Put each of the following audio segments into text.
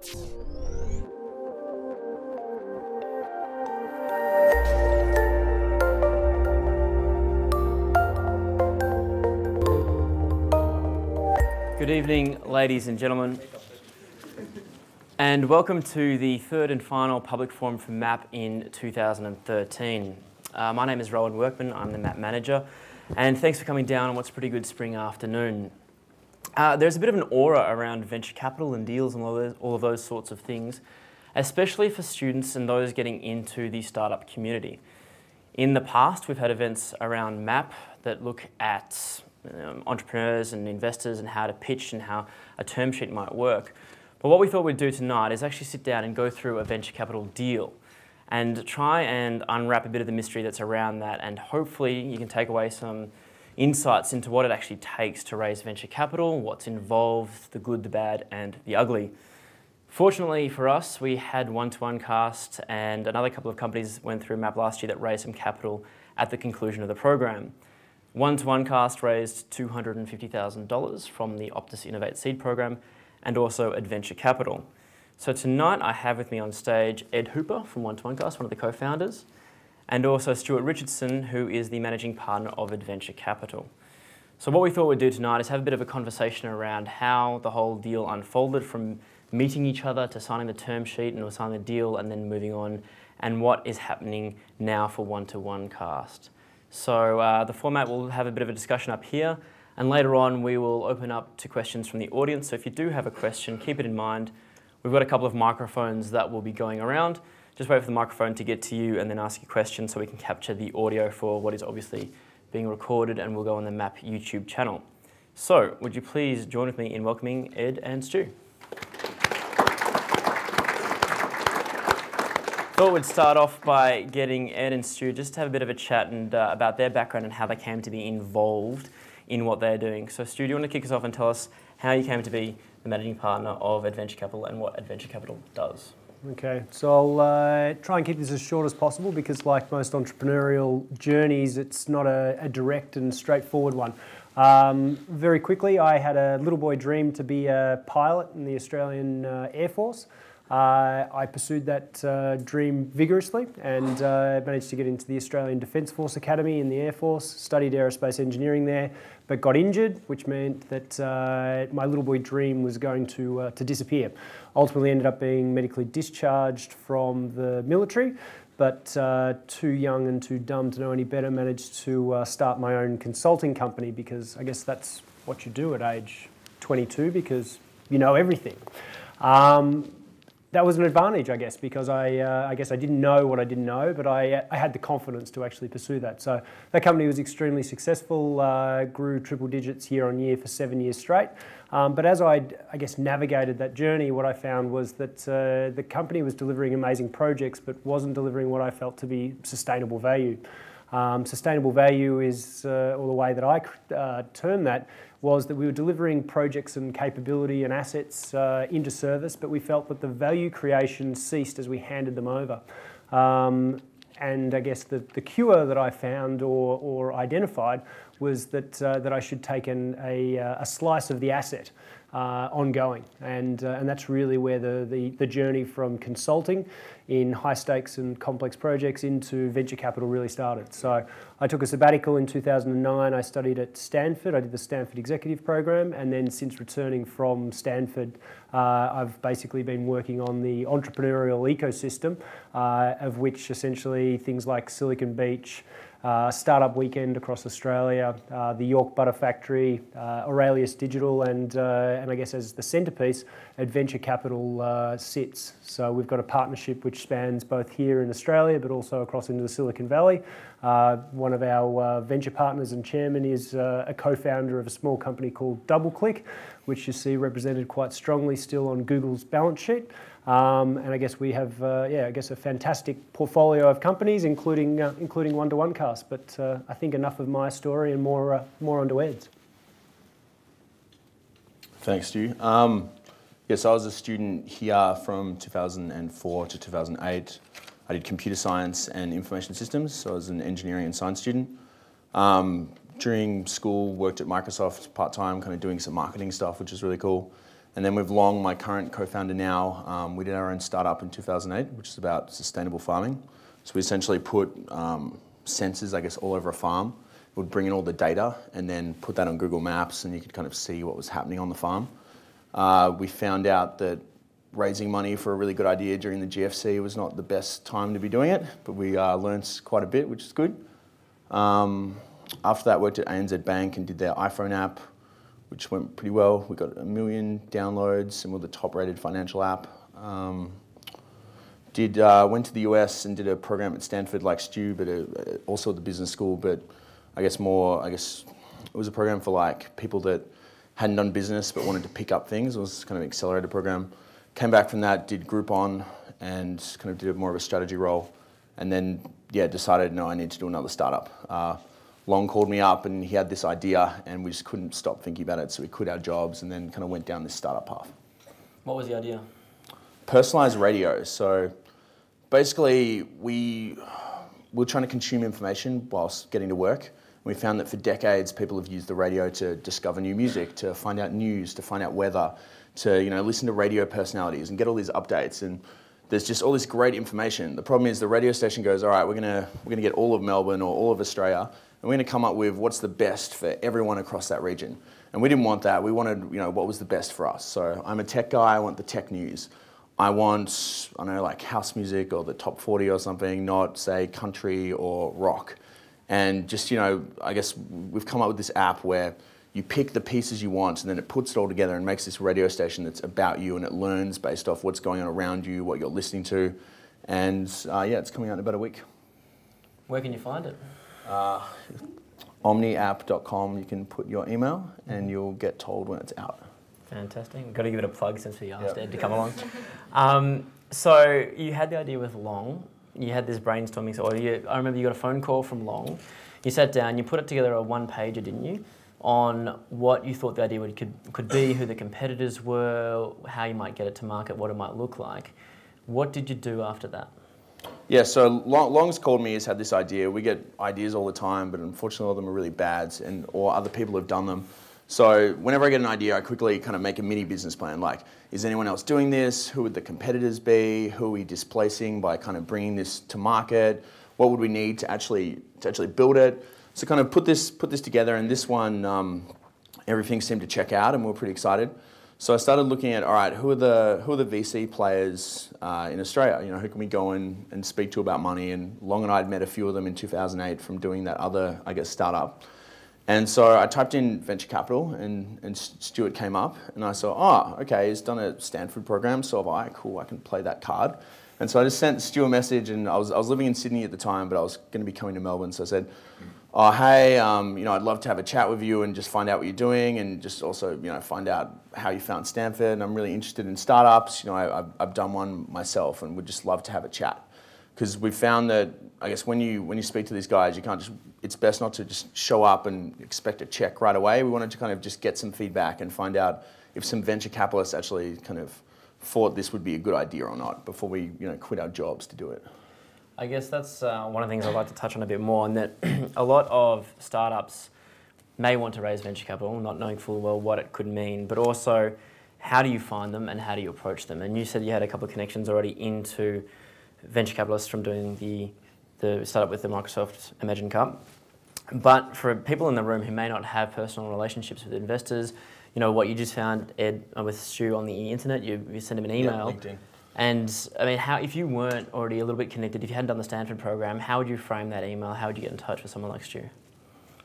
Good evening, ladies and gentlemen, and welcome to the third and final public forum for MAP in 2013. Uh, my name is Rowan Workman, I'm the MAP manager, and thanks for coming down on what's a pretty good spring afternoon. Uh, there's a bit of an aura around venture capital and deals and all of, those, all of those sorts of things, especially for students and those getting into the startup community. In the past, we've had events around MAP that look at um, entrepreneurs and investors and how to pitch and how a term sheet might work. But what we thought we'd do tonight is actually sit down and go through a venture capital deal and try and unwrap a bit of the mystery that's around that and hopefully you can take away some insights into what it actually takes to raise venture capital, what's involved, the good, the bad and the ugly. Fortunately for us, we had one-to-one cast and another couple of companies went through MAP last year that raised some capital at the conclusion of the program. One-to-One Cast raised $250,000 from the Optus Innov8 Seed Program and also Adventure Capital. So tonight I have with me on stage Ed Hooper from One-to-One Cast, one of the co-founders, and also Stuart Richardson, who is the managing partner of Adventure Capital. So what we thought we'd do tonight is have a bit of a conversation around how the whole deal unfolded from meeting each other to signing the term sheet and signing the deal and then moving on, and what is happening now for One-to-One Cast. So uh, the format will have a bit of a discussion up here, and later on we will open up to questions from the audience. So if you do have a question, keep it in mind. We've got a couple of microphones that will be going around. Just wait for the microphone to get to you and then ask your question so we can capture the audio for what is obviously being recorded and will go on the MAP YouTube channel. So would you please join with me in welcoming Ed and Stu. Thought we'd start off by getting Ed and Stu just to have a bit of a chat and uh, about their background and how they came to be involved in what they're doing. So Stu, do you want to kick us off and tell us how you came to be the managing partner of Adventure Capital and what Adventure Capital does? Okay, so I'll uh, try and keep this as short as possible because, like most entrepreneurial journeys, it's not a, a direct and straightforward one. Um, very quickly, I had a little boy dream to be a pilot in the Australian uh, Air Force. Uh, I pursued that uh, dream vigorously and uh, managed to get into the Australian Defence Force Academy in the Air Force, studied aerospace engineering there, but got injured, which meant that uh, my little boy dream was going to, uh, to disappear. Ultimately ended up being medically discharged from the military, but uh, too young and too dumb to know any better, managed to start my own consulting company because I guess that's what you do at age 22 because you know everything. Um, that was an advantage, I guess, because I, uh, I guess I didn't know what I didn't know, but I, I had the confidence to actually pursue that. So that company was extremely successful, uh, grew triple digits year on year for seven years straight. Um, but as I, I guess, navigated that journey, what I found was that uh, the company was delivering amazing projects, but wasn't delivering what I felt to be sustainable value. Um, sustainable value is, uh, or the way that I uh, term that, was that we were delivering projects and capability and assets uh, into service, but we felt that the value creation ceased as we handed them over. Um, and I guess the, the cure that I found or, or identified was that, uh, that I should take an, a, uh, a slice of the asset uh, ongoing. And, uh, and that's really where the, the, the, journey from consulting in high stakes and complex projects into venture capital really started. So I took a sabbatical in 2009. I studied at Stanford. I did the Stanford Executive Program. And then since returning from Stanford, uh, I've basically been working on the entrepreneurial ecosystem, uh, of which essentially things like Silicon Beach, uh, Startup Weekend across Australia, uh, the York Butter Factory, uh, Aurelius Digital, and, uh, and I guess as the centrepiece, Adventure Capital uh, sits. So we've got a partnership which spans both here in Australia but also across into the Silicon Valley. One of our venture partners and chairman is a co-founder of a small company called DoubleClick, which you see represented quite strongly still on Google's balance sheet. Um, and I guess we have, uh, yeah, I guess a fantastic portfolio of companies, including uh, including One to One Cast. But uh, I think enough of my story and more uh, more onto Ed's. Thanks, Stu. Um, yes, I was a student here from 2004 to 2008. I did computer science and information systems, so I was an engineering and science student. Um, during school, worked at Microsoft part time, kind of doing some marketing stuff, which is really cool. And then with Long, my current co-founder now, um, we did our own startup in 2008, which is about sustainable farming. So we essentially put um, sensors, I guess, all over a farm. would bring in all the data and then put that on Google Maps, and you could kind of see what was happening on the farm. Uh, we found out that raising money for a really good idea during the GFC was not the best time to be doing it, but we uh, learned quite a bit, which is good. Um, after that, worked at ANZ Bank and did their iPhone app, which went pretty well. We got a million downloads and we're the top-rated financial app. Um, did uh, went to the US and did a program at Stanford like Stu, but uh, also at the business school. But I guess more, I guess it was a program for like people that hadn't done business but wanted to pick up things. It was kind of an accelerated program. Came back from that, did Groupon, and kind of did more of a strategy role. And then, yeah, decided, no, I need to do another startup. Uh, Long called me up and he had this idea and we just couldn't stop thinking about it. So we quit our jobs and then kind of went down this startup path. What was the idea? Personalized radio. So basically, we were trying to consume information whilst getting to work. We found that for decades, people have used the radio to discover new music, to find out news, to find out weather, to you know listen to radio personalities and get all these updates. And there's just all this great information. The problem is the radio station goes, all right, we're gonna we're gonna get all of Melbourne or all of Australia, we're going to come up with what's the best for everyone across that region. And we didn't want that. We wanted, you know, what was the best for us. So I'm a tech guy. I want the tech news. I want, I don't know, like house music or the top 40 or something, not say country or rock. And just, you know, I guess we've come up with this app where you pick the pieces you want and then it puts it all together and makes this radio station that's about you and it learns based off what's going on around you, what you're listening to. And uh, yeah, it's coming out in about a week. Where can you find it? Uh, omniapp.com, you can put your email and you'll get told when it's out. Fantastic. We've got to give it a plug since we asked yep. Ed to come along. Um, so you had the idea with Long. You had this brainstorming. So you, I remember you got a phone call from Long. You sat down. You put it together a one pager, didn't you? On what you thought the idea would, could could be, who the competitors were, how you might get it to market, what it might look like. What did you do after that? Yeah, so Long's called me, has had this idea. We get ideas all the time, but unfortunately all of them are really bad, and or other people have done them. So whenever I get an idea, I quickly kind of make a mini business plan. Like, is anyone else doing this? Who would the competitors be? Who are we displacing by kind of bringing this to market? What would we need to actually to actually build it? So kind of put this put this together, and this one, um, everything seemed to check out, and we we're pretty excited. So I started looking at, all right, who are the, who are the VC players uh, in Australia? You know, who can we go and, and speak to about money? And Long and I had met a few of them in 2008 from doing that other, I guess, startup. And so I typed in venture capital and, and Stuart came up and I saw, oh, okay, he's done a Stanford program, so have I. Cool, I can play that card. And so I just sent Stuart a message and I was, I was living in Sydney at the time, but I was going to be coming to Melbourne. So I said, oh, hey, um, you know, I'd love to have a chat with you and just find out what you're doing and just also, you know, find out how you found Stanford. And I'm really interested in startups. You know, I, have I've done one myself and would just love to have a chat. Because we found that, I guess, when you, when you speak to these guys, you can't just, it's best not to just show up and expect a check right away. We wanted to kind of just get some feedback and find out if some venture capitalists actually kind of thought this would be a good idea or not before we, you know, quit our jobs to do it. I guess that's uh, one of the things I'd like to touch on a bit more, and that a lot of startups may want to raise venture capital, not knowing full well what it could mean, but also how do you find them and how do you approach them? And you said you had a couple of connections already into venture capitalists from doing the, the startup with the Microsoft Imagine Cup. But for people in the room who may not have personal relationships with investors, you know, what you just found, Ed, with Stu on the internet, you, you send him an email. Yeah, and I mean, how if you weren't already a little bit connected, if you hadn't done the Stanford program, how would you frame that email? How would you get in touch with someone like Stu?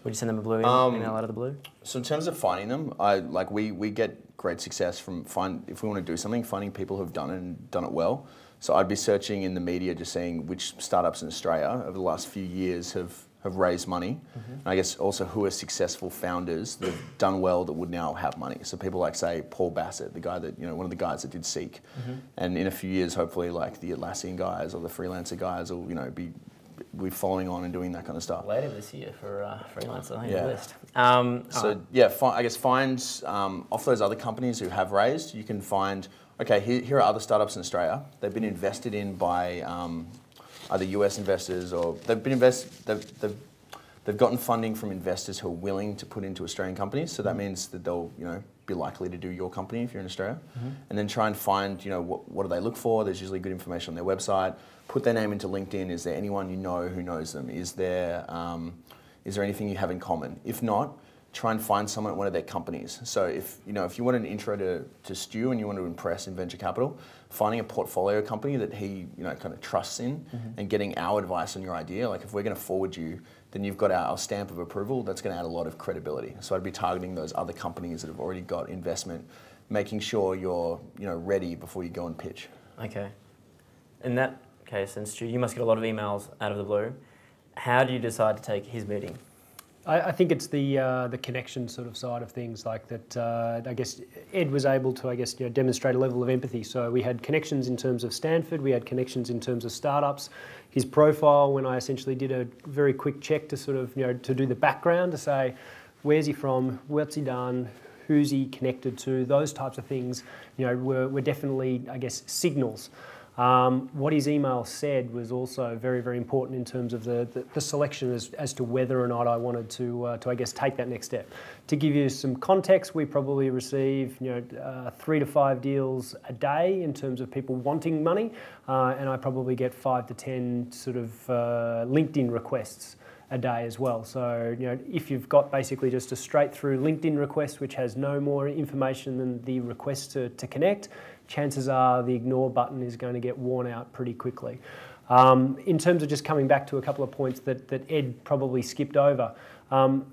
Would you send them a blue email, um, email out of the blue? So in terms of finding them, I like we we get great success from find if we want to do something, finding people who've done it and done it well. So I'd be searching in the media, just seeing which startups in Australia over the last few years have have raised money. Mm-hmm. I guess also who are successful founders that have done well that would now have money. So people like say Paul Bassat, the guy that you know one of the guys that did Seek, mm-hmm. and in a few years hopefully like the Atlassian guys or the freelancer guys will you know be be following on and doing that kind of stuff. Later this year for uh, freelancer on yeah. list. Um, so right. yeah, fi- I guess find um, off those other companies who have raised, you can find. Okay, here, here, are other startups in Australia. They've been invested in by um, either US investors or they've been invest, they've, they've, they've gotten funding from investors who are willing to put into Australian companies. So that means that they'll, you know, be likely to do your company if you're in Australia, and then try and find you know what, what do they look for. There's usually good information on their website. Put their name into LinkedIn. Is there anyone you know who knows them? Is there um, is there anything you have in common? If not, try and find someone at one of their companies. So if you know if you want an intro to, to Stu and you want to impress in venture capital, finding a portfolio company that he you know kind of trusts in mm-hmm. and getting our advice on your idea. Like if we're going to forward you, then you've got our, our stamp of approval. That's going to add a lot of credibility. So I'd be targeting those other companies that have already got investment, making sure you're you know ready before you go and pitch. Okay. In that case, then Stu, you must get a lot of emails out of the blue. How do you decide to take his meeting? I, I think it's the uh, the connection sort of side of things, like that. Uh, I guess Ed was able to, I guess, you know, demonstrate a level of empathy. So we had connections in terms of Stanford, we had connections in terms of startups. His profile, when I essentially did a very quick check to sort of, you know, to do the background to say, where's he from, what's he done, who's he connected to, those types of things, you know, were, were definitely, I guess, signals. Um, what his email said was also very, very important in terms of the, the, the selection as, as to whether or not I wanted to, uh, to, I guess, take that next step. To give you some context, we probably receive, you know, uh, three to five deals a day in terms of people wanting money, uh, and I probably get five to ten sort of uh, LinkedIn requests a day as well. So, you know, if you've got basically just a straight through LinkedIn request which has no more information than the request to, to connect, chances are the ignore button is going to get worn out pretty quickly. Um, in terms of just coming back to a couple of points that, that Ed probably skipped over, um,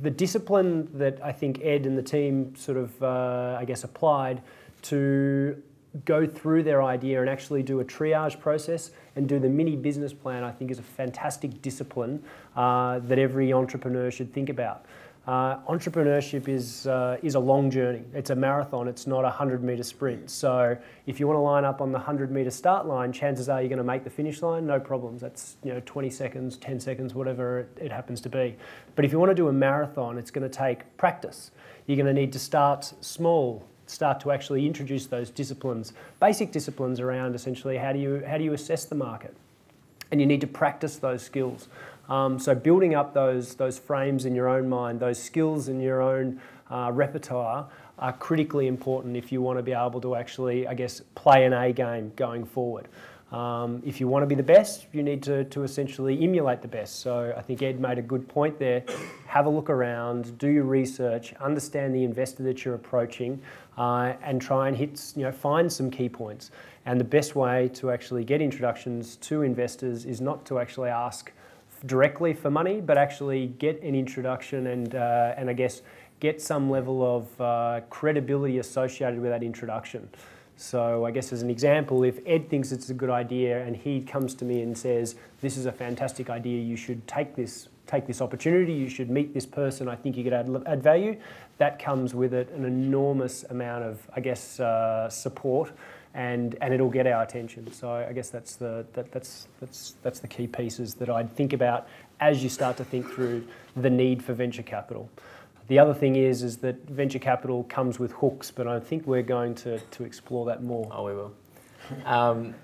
the discipline that I think Ed and the team sort of, uh, I guess, applied to go through their idea and actually do a triage process and do the mini business plan, I think is a fantastic discipline uh, that every entrepreneur should think about. Uh, entrepreneurship is, uh, is a long journey. It's a marathon, it's not a 100 metre sprint. So if you want to line up on the 100 metre start line, chances are you're going to make the finish line, no problems. That's you know 20 seconds, 10 seconds, whatever it, it happens to be. But if you want to do a marathon, it's going to take practice. You're going to need to start small, start to actually introduce those disciplines, basic disciplines around essentially how do you, how do you assess the market? And you need to practice those skills. Um, so building up those, those frames in your own mind, those skills in your own uh, repertoire are critically important if you want to be able to actually, I guess, play an A game going forward. Um, if you want to be the best, you need to, to essentially emulate the best. So I think Ed made a good point there. Have a look around, do your research, understand the investor that you're approaching, uh, and try and hit, you know, find some key points. And the best way to actually get introductions to investors is not to actually ask directly for money, but actually get an introduction and, uh, and I guess get some level of uh, credibility associated with that introduction. So I guess as an example, if Ed thinks it's a good idea and he comes to me and says, "This is a fantastic idea. You should take this take this opportunity. You should meet this person. I think you could add, add value." That comes with it an enormous amount of, I guess, uh, support and and it'll get our attention. So I guess that's the that, that's that's that's the key pieces that I'd think about as you start to think through the need for venture capital. The other thing is is that venture capital comes with hooks, but I think we're going to, to explore that more. Oh, we will. Um,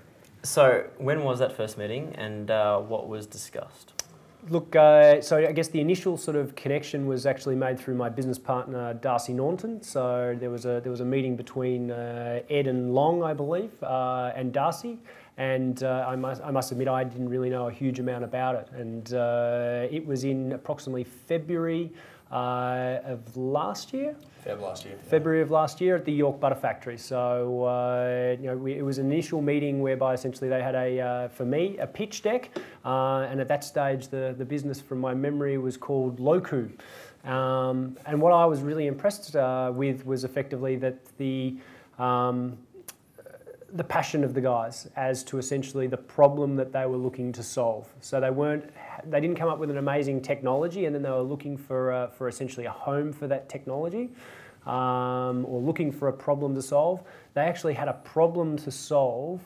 so, when was that first meeting and uh, what was discussed? Look, uh, so I guess the initial sort of connection was actually made through my business partner Darcy Naunton. So there was a there was a meeting between uh, Ed and Long, I believe, uh, and Darcy. And uh, I, must, I must admit, I didn't really know a huge amount about it. And uh, it was in approximately February uh, of last year. Feb last year. February of last year at the York Butter Factory. So uh, you know, we, it was an initial meeting whereby essentially they had a, uh, for me, a pitch deck, uh, and at that stage the, the business from my memory was called Loku. Um, and what I was really impressed uh, with was effectively that the um, the passion of the guys as to essentially the problem that they were looking to solve. So they weren't, they didn't come up with an amazing technology, and then they were looking for for essentially a home for that technology, um, or looking for a problem to solve. They actually had a problem to solve,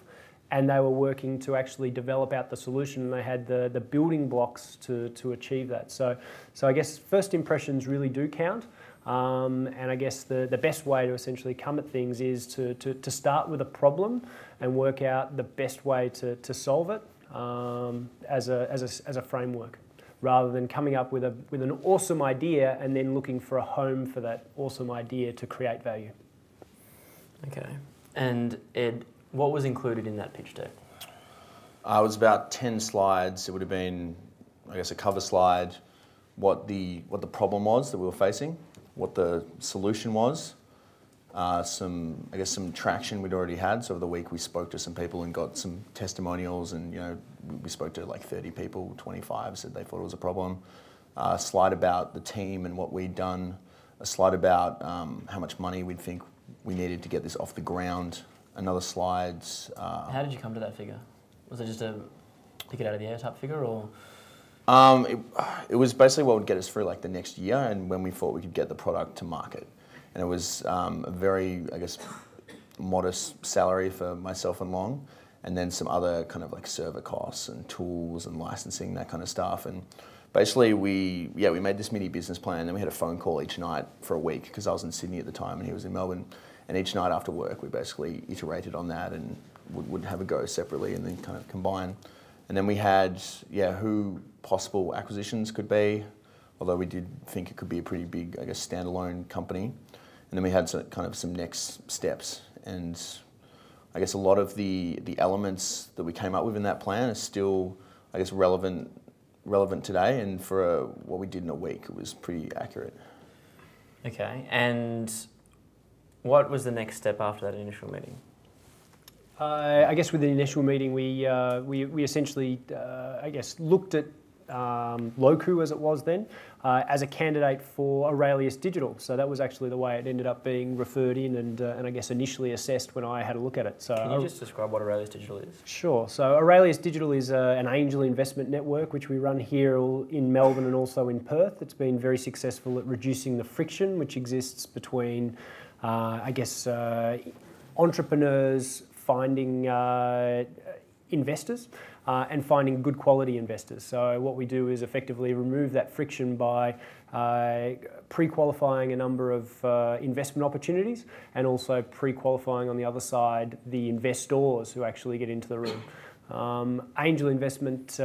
and they were working to actually develop out the solution. And they had the the building blocks to to achieve that. So so I guess first impressions really do count. Um, and I guess the, the best way to essentially come at things is to, to, to start with a problem and work out the best way to, to solve it um, as, a, as, a, as a framework. rather than coming up with, a, with an awesome idea and then looking for a home for that awesome idea to create value. Okay. And Ed, what was included in that pitch deck? Uh, it was about 10 slides. It would have been, I guess, a cover slide, what the, what the problem was that we were facing, what the solution was, uh, some, I guess, some traction we'd already had. So over the week, we spoke to some people and got some testimonials, and you know, we spoke to like 30 people. 25 said they thought it was a problem. Uh, a slide about the team and what we'd done. A slide about um, how much money we'd think we needed to get this off the ground. Another slide. Uh, How did you come to that figure? Was it just a pick it out of the air type figure, or um, it, it was basically what would get us through like the next year, and when we thought we could get the product to market and it was um, a very, I guess, modest salary for myself and Long, and then some other kind of like server costs and tools and licensing that kind of stuff. And basically, we yeah we made this mini business plan. and Then we had a phone call each night for a week because I was in Sydney at the time and he was in Melbourne. And each night after work, we basically iterated on that and would, would have a go separately and then kind of combine. And then we had yeah who possible acquisitions could be, although we did think it could be a pretty big I guess standalone company. And then we had some, kind of some next steps. And I guess a lot of the, the elements that we came up with in that plan are still, I guess, relevant relevant today. And for a, what we did in a week, it was pretty accurate. Okay. And what was the next step after that initial meeting? Uh, I guess with the initial meeting, we, uh, we, we essentially, uh, I guess, looked at um, Loku as it was then, uh, as a candidate for Aurelius Digital. So that was actually the way it ended up being referred in and, uh, and I guess initially assessed when I had a look at it. So Can you just describe what Aurelius Digital is? Sure. So Aurelius Digital is uh, an angel investment network which we run here in Melbourne and also in Perth. It's been very successful at reducing the friction which exists between, uh, I guess, uh, entrepreneurs finding uh, investors uh, and finding good quality investors. So what we do is effectively remove that friction by uh, pre-qualifying a number of uh, investment opportunities and also pre-qualifying on the other side the investors who actually get into the room. Um, angel investment uh,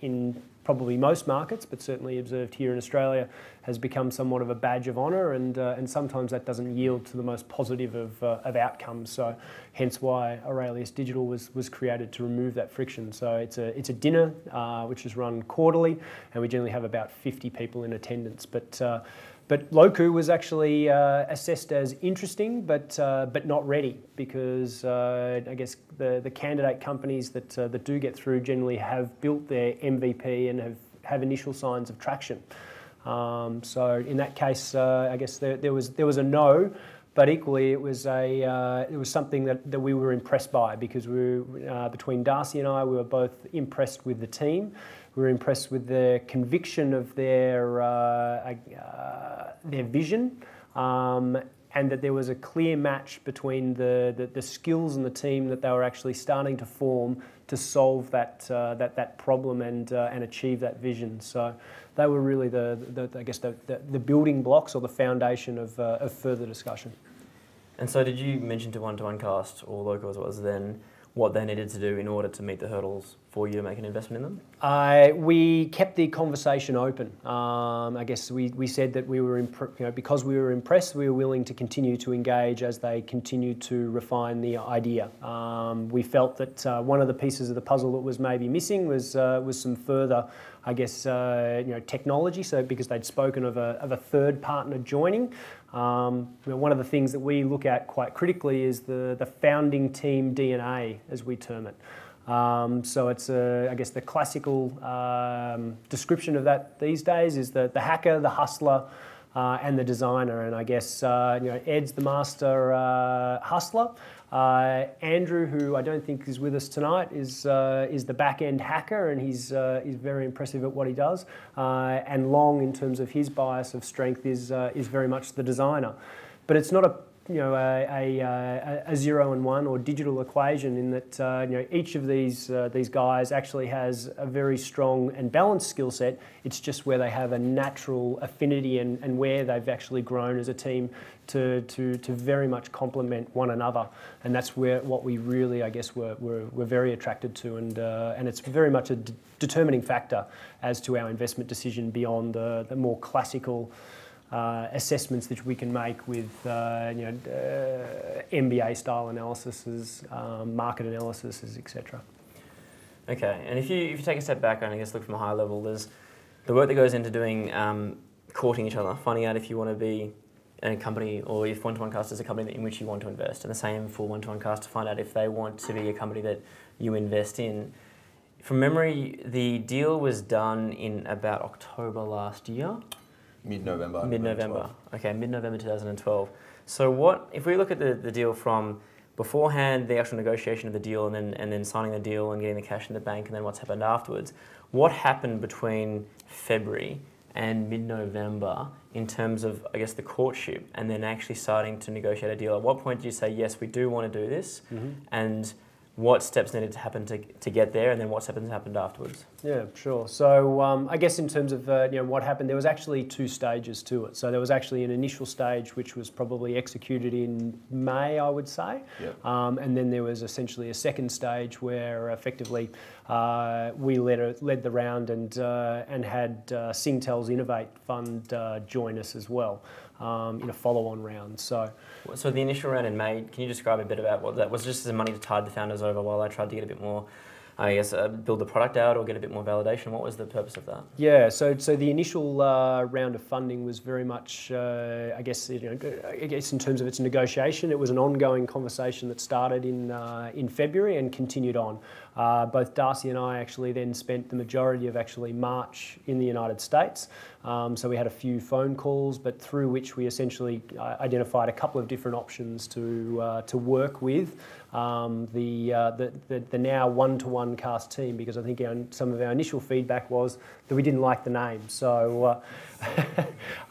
in probably most markets, but certainly observed here in Australia, has become somewhat of a badge of honour, and uh, and sometimes that doesn't yield to the most positive of, uh, of outcomes. So, hence why Aurelius Digital was was created to remove that friction. So it's a it's a dinner uh, which is run quarterly, and we generally have about 50 people in attendance. But uh, but Loku was actually uh, assessed as interesting, but uh, but not ready because uh, I guess the, the candidate companies that uh, that do get through generally have built their MVP and have have initial signs of traction. Um, so in that case, uh, I guess there, there was there was a no, but equally it was a uh, it was something that, that we were impressed by because we were, between Darcy and I we were both impressed with the team. We were impressed with the conviction of their, uh, uh, their vision um, and that there was a clear match between the, the, the, skills and the team that they were actually starting to form to solve that, uh, that, that problem and, uh, and achieve that vision. So they were really the, the I guess the, the, the, building blocks or the foundation of, uh, of further discussion. And so did you mention to One to one Cast or it was then what they needed to do in order to meet the hurdles for you to make an investment in them? Uh, we kept the conversation open. Um, I guess we, we said that we were, you know, because we were impressed, we were willing to continue to engage as they continued to refine the idea. Um, we felt that uh, one of the pieces of the puzzle that was maybe missing was, uh, was some further, I guess, uh, you know, technology. So because they'd spoken of a, of a third partner joining, um, you know, one of the things that we look at quite critically is the, the founding team DNA, as we term it. Um, so it's, a, I guess, the classical um, description of that these days is the, the hacker, the hustler, uh, and the designer. And I guess uh, you know Ed's the master uh, hustler. Uh, Andrew, who I don't think is with us tonight, is uh, is the back end hacker, and he's uh, he's very impressive at what he does. and Long, in terms of his bias of strength, is is very much the designer. But it's not a you know a, a, a, a zero and one or digital equation in that uh, you know each of these uh, these guys actually has a very strong and balanced skill set. It's just where they have a natural affinity and, and where they've actually grown as a team to, to, to very much complement one another. And that's where what we really, I guess, were, were, were very attracted to. And, uh, and it's very much a determining factor as to our investment decision beyond the, the more classical uh, assessments that we can make with uh, you know, uh, MBA style analyses, um, market analyses, etc. Okay, and if you if you take a step back and I guess look from a high level, there's the work that goes into doing um, courting each other, finding out if you want to be a company or if One to One Cast is a company in which you want to invest, and the same for One to One Cast to find out if they want to be a company that you invest in. From memory, the deal was done in about October last year. Mid November. Mid November. Okay, mid November 2012. So, what if we look at the, the deal from beforehand, the actual negotiation of the deal, and then and then signing the deal and getting the cash in the bank, and then what's happened afterwards? What happened between February and mid November in terms of, I guess, the courtship, and then actually starting to negotiate a deal? At what point did you say yes, we do want to do this, Mm-hmm. and what steps needed to happen to, to get there, and then what steps happened afterwards? Yeah, sure. So um, I guess in terms of uh, you know what happened, there was actually two stages to it. So there was actually an initial stage which was probably executed in May, I would say, Yep. um, and then there was essentially a second stage where effectively uh, we led a, led the round and uh, and had uh, Singtel's Innov8 Fund uh, join us as well um, in a follow-on round. So. So the initial round in May, can you describe a bit about what that was? Just as money to tide the founders over while I tried to get a bit more, I guess, uh, build the product out or get a bit more validation. What was the purpose of that? Yeah, so so the initial uh, round of funding was very much, uh, I guess, you know, I guess in terms of its negotiation, it was an ongoing conversation that started in uh, in February and continued on. Uh, both Darcy and I actually then spent the majority of actually March in the United States. Um, so we had a few phone calls, but through which we essentially uh, identified a couple of different options to uh, to work with um, the, uh, the, the the now one-to-one cast team because I think our, some of our initial feedback was that we didn't like the name. So uh,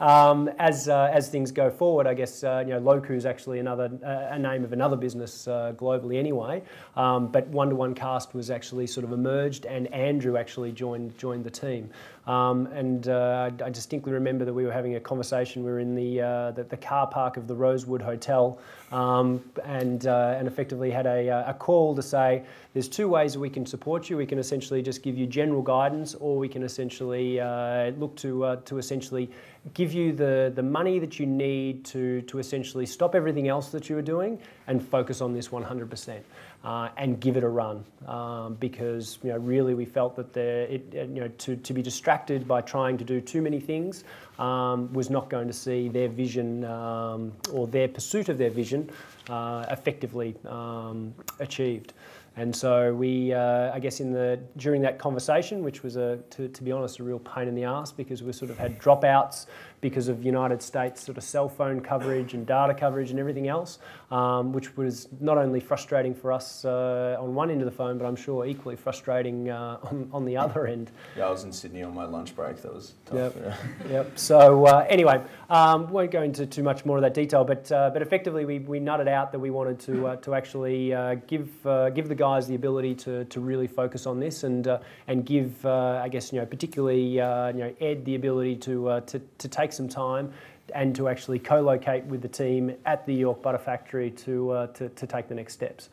um, as uh, as things go forward, I guess uh, you know Loku is actually another uh, a name of another business uh, globally anyway. Um, but one-to-one cast was actually sort of emerged, and Andrew actually joined joined the team. Um, and uh, I distinctly remember that we were having a conversation. We were in the the, the car park of the Rosewood Hotel, um, and uh, and effectively had a, a call to say there's two ways we can support you. We can essentially just give you general guidance, or we can essentially uh, look to uh, to essentially give you the, the money that you need to, to essentially stop everything else that you are doing and focus on this 100% uh, and give it a run. Um, because you know, really we felt that the, it, uh, you know, to, to be distracted by trying to do too many things um, was not going to see their vision um, or their pursuit of their vision uh, effectively um, achieved. And so we, uh, I guess, in the during that conversation, which was a, to, to be honest, a real pain in the ass because we sort of had dropouts because of United States sort of cell phone coverage and data coverage and everything else, um, which was not only frustrating for us uh, on one end of the phone, but I'm sure equally frustrating uh, on, on the other end. Yeah, I was in Sydney on my lunch break. That was tough. Yep. Yeah. Yep. So uh, anyway, um, won't go into too much more of that detail, but uh, but effectively we, we nutted out that we wanted to uh, to actually uh, give uh, give the guys the ability to, to really focus on this and uh, and give uh, I guess you know particularly uh, you know Ed the ability to uh, to to take some time. And to actually co-locate with the team at the York Butter Factory to, uh, to, to take the next steps.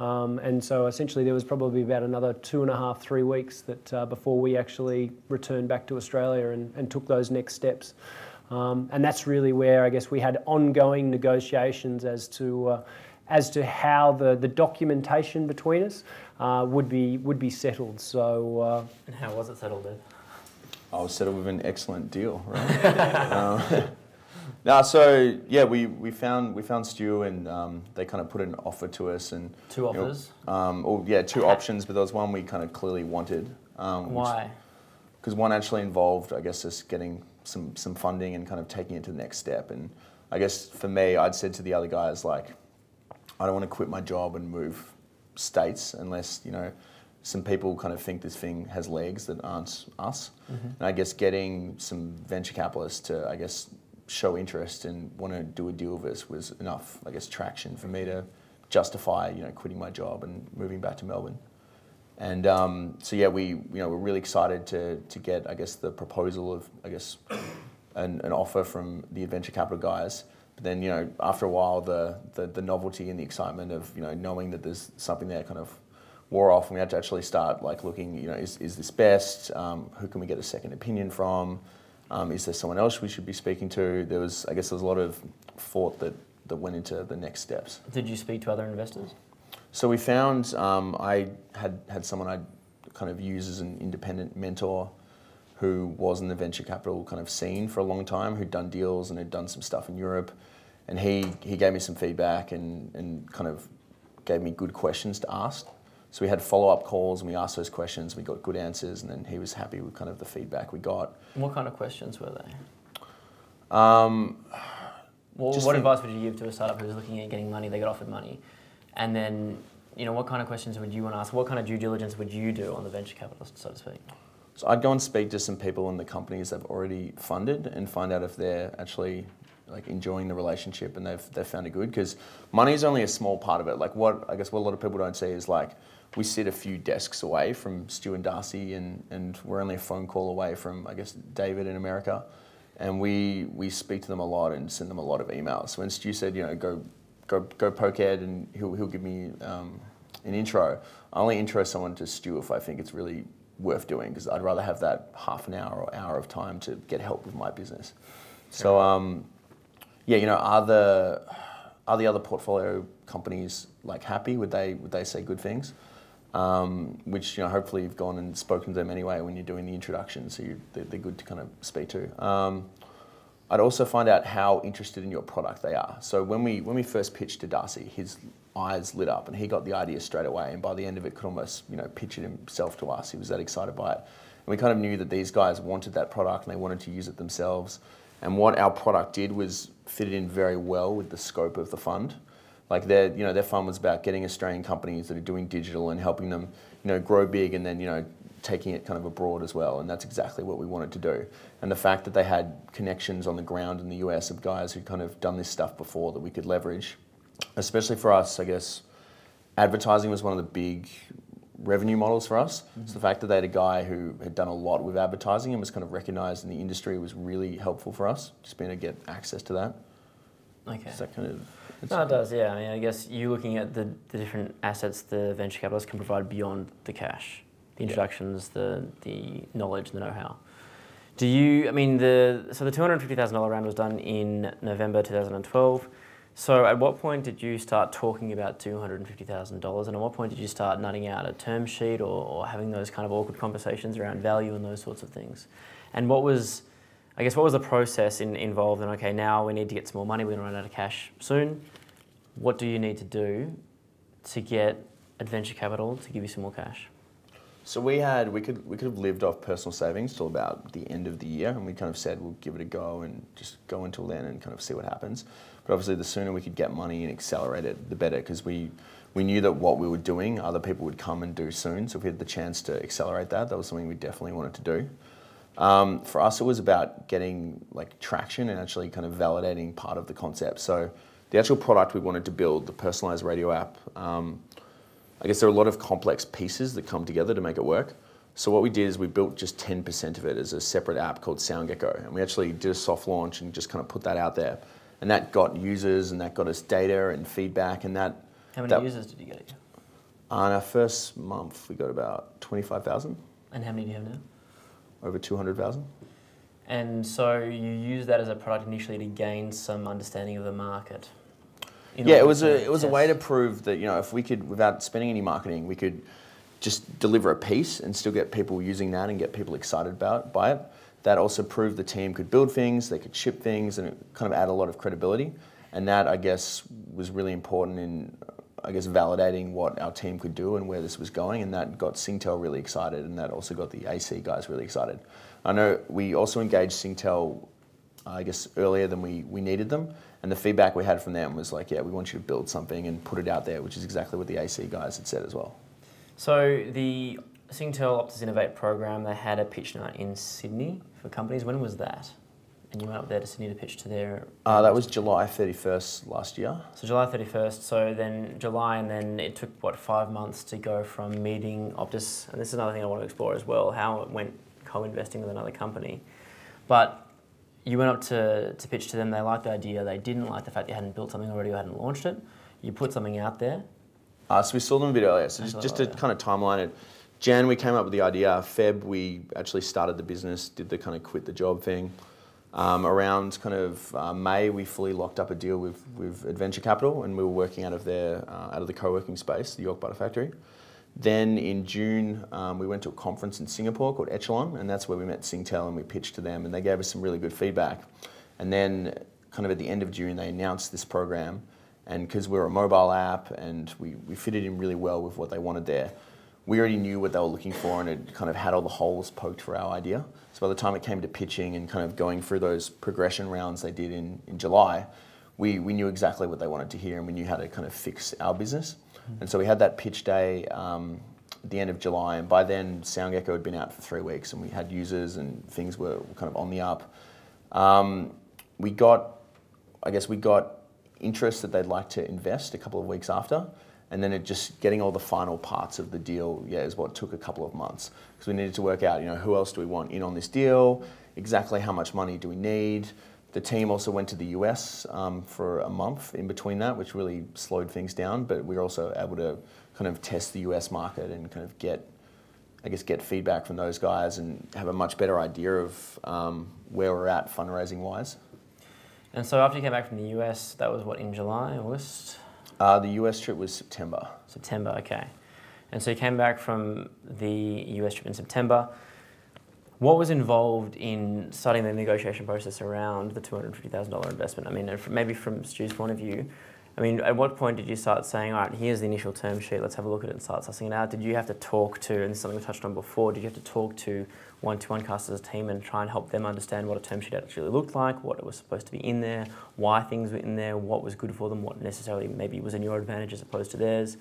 Um, and so essentially, there was probably about another two and a half, three weeks that uh, before we actually returned back to Australia and, and took those next steps. Um, and that's really where I guess we had ongoing negotiations as to uh, as to how the, the documentation between us uh, would be would be settled. So uh, And how was it settled, Ed? I was settled with an excellent deal, right? um, no, so yeah, we, we found we found Stu and um, they kind of put an offer to us and Two you know, offers. um, or yeah, two options, but there was one we kind of clearly wanted. Um, Why? Because one actually involved, I guess, us getting some some funding and kind of taking it to the next step. And I guess for me, I'd said to the other guys like, I don't want to quit my job and move states unless you know some people kind of think this thing has legs that aren't us. And I guess getting some venture capitalists to, I guess, show interest and want to do a deal with us was enough, I guess, traction for me to justify, you know, quitting my job and moving back to Melbourne. And um, so yeah, we you know we're really excited to to get I guess the proposal of I guess an, an offer from the venture capital guys. But then you know after a while the, the the novelty and the excitement of you know knowing that there's something there kind of wore off, and we had to actually start like looking you know is is this best? Um, who can we get a second opinion from? Um, is there someone else we should be speaking to? There was I guess there was a lot of thought that that went into the next steps. Did you speak to other investors? So we found um, I had had someone I kind of use as an independent mentor who was in the venture capital kind of scene for a long time, who'd done deals and had done some stuff in Europe, and he he gave me some feedback and and kind of gave me good questions to ask. So we had follow up calls and we asked those questions. We got good answers, and then he was happy with kind of the feedback we got. What kind of questions were they? Um, Well, what think- advice would you give to a startup who's looking at getting money? They get offered money, and then you know what kind of questions would you want to ask? What kind of due diligence would you do on the venture capitalist, so to speak? So I'd go and speak to some people in the companies they've already funded and find out if they're actually like enjoying the relationship and they've they've found it good because money is only a small part of it. Like what I guess what a lot of people don't see is like we sit a few desks away from Stu and Darcy and, and we're only a phone call away from I guess David in America. And we we speak to them a lot and send them a lot of emails. When Stu said, you know, go go go poke Ed and he'll he'll give me um, an intro. I only intro someone to Stu if I think it's really worth doing because I'd rather have that half an hour or hour of time to get help with my business. So um, yeah, you know, are the are the other portfolio companies like happy? Would they would they say good things? Um, which you know, hopefully you've gone and spoken to them anyway when you're doing the introduction, so they're, they're good to kind of speak to. Um, I'd also find out how interested in your product they are. So when we when we first pitched to Darcy, his eyes lit up and he got the idea straight away. And by the end of it, could almost you know pitch it himself to us. He was that excited by it. And we kind of knew that these guys wanted that product and they wanted to use it themselves. And what our product did was fit in very well with the scope of the fund. Like their you know their fund was about getting Australian companies that are doing digital and helping them you know grow big and then you know taking it kind of abroad as well, and that's exactly what we wanted to do. And the fact that they had connections on the ground in the US of guys who'd kind of done this stuff before that we could leverage, especially for us, I guess, advertising was one of the big revenue models for us. Mm-hmm. So the fact that they had a guy who had done a lot with advertising and was kind of recognized in the industry was really helpful for us, just being able to get access to that. Okay. Is that kind of. No, it does. Yeah. I mean, I guess you looking at the, the different assets the venture capitalists can provide beyond the cash, the Yeah. introductions, the the knowledge, and the know-how. Do you? I mean, the so the two hundred fifty thousand dollar round was done in November two thousand and twelve. So, at what point did you start talking about two hundred and fifty thousand dollars, and at what point did you start nutting out a term sheet or, or having those kind of awkward conversations around value and those sorts of things? And what was, I guess, what was the process in, involved in? Okay, now we need to get some more money. We're to run out of cash soon. What do you need to do to get Adventure Capital to give you some more cash? So we had we could we could have lived off personal savings till about the end of the year, and we kind of said we'll give it a go and just go until then and kind of see what happens. But obviously, the sooner we could get money and accelerate it, the better, because we we knew that what we were doing, other people would come and do soon. So if we had the chance to accelerate that, that was something we definitely wanted to do. Um, for us, it was about getting like traction and actually kind of validating part of the concept. So the actual product we wanted to build, the personalized radio app. Um, I guess there are a lot of complex pieces that come together to make it work. So what we did is we built just 10% of it as a separate app called SoundGecko, and we actually did a soft launch and just kind of put that out there, and that got users and that got us data and feedback, and that. How many that- users did you get? On our first month, we got about 25,000, And how many do you have now? Over 200,000. And so you use that as a product initially to gain some understanding of the market. yeah, it was a it was a way to prove that you know if we could without spending any marketing, we could just deliver a piece and still get people using that and get people excited about by it. That also proved the team could build things, they could ship things, and it kind of add a lot of credibility. And that I guess was really important in I guess validating what our team could do and where this was going, and that got Singtel really excited, and that also got the AC guys really excited. I know we also engaged Singtel I guess earlier than we, we needed them. And the feedback we had from them was like, yeah, we want you to build something and put it out there, which is exactly what the AC guys had said as well. So the Singtel Optus Innov8 program, they had a pitch night in Sydney for companies. When was that? And you went up there to Sydney to pitch to their. Uh, that was July 31st last year. So July 31st. So then July, and then it took what five months to go from meeting Optus, and this is another thing I want to explore as well, how it went co-investing with another company. But you went up to, to pitch to them. They liked the idea. They didn't like the fact you hadn't built something already or hadn't launched it. You put something out there. Uh, so we saw them a bit earlier. So just, just to kind of timeline it, Jan we came up with the idea. Feb we actually started the business, did the kind of quit the job thing. Um, around kind of uh, May we fully locked up a deal with, with Adventure Capital, and we were working out of their uh, out of the co-working space, the York Butter Factory. Then in June um, we went to a conference in Singapore called Echelon, and that's where we met Singtel and we pitched to them, and they gave us some really good feedback. And then kind of at the end of June they announced this program, and because we're a mobile app and we, we fitted in really well with what they wanted there, we already knew what they were looking for and it kind of had all the holes poked for our idea. So by the time it came to pitching and kind of going through those progression rounds they did in, in July, we, we knew exactly what they wanted to hear and we knew how to kind of fix our business. And so we had that pitch day um, at the end of July, and by then SoundGecko had been out for three weeks and we had users and things were kind of on the up. Um, we got, I guess we got interest that they'd like to invest a couple of weeks after. And then it just getting all the final parts of the deal, yeah, is what took a couple of months because we needed to work out, you know, who else do we want in on this deal, exactly how much money do we need. The team also went to the US um, for a month in between that, which really slowed things down. But we were also able to kind of test the US market and kind of get, I guess, get feedback from those guys and have a much better idea of um, where we're at fundraising wise. And so after you came back from the US, that was what in July, August, Uh, the US trip was September. September. Okay. And so you came back from the US trip in September. What was involved in starting the negotiation process around the $250,000 investment? I mean, maybe from Stu's point of view, I mean, at what point did you start saying, all right, here's the initial term sheet, let's have a look at it and start sussing it out? Did you have to talk to, and this is something we touched on before, did you have to talk to one to one cast as a team and try and help them understand what a term sheet actually looked like, what it was supposed to be in there, why things were in there, what was good for them, what necessarily maybe was in your advantage as opposed to theirs?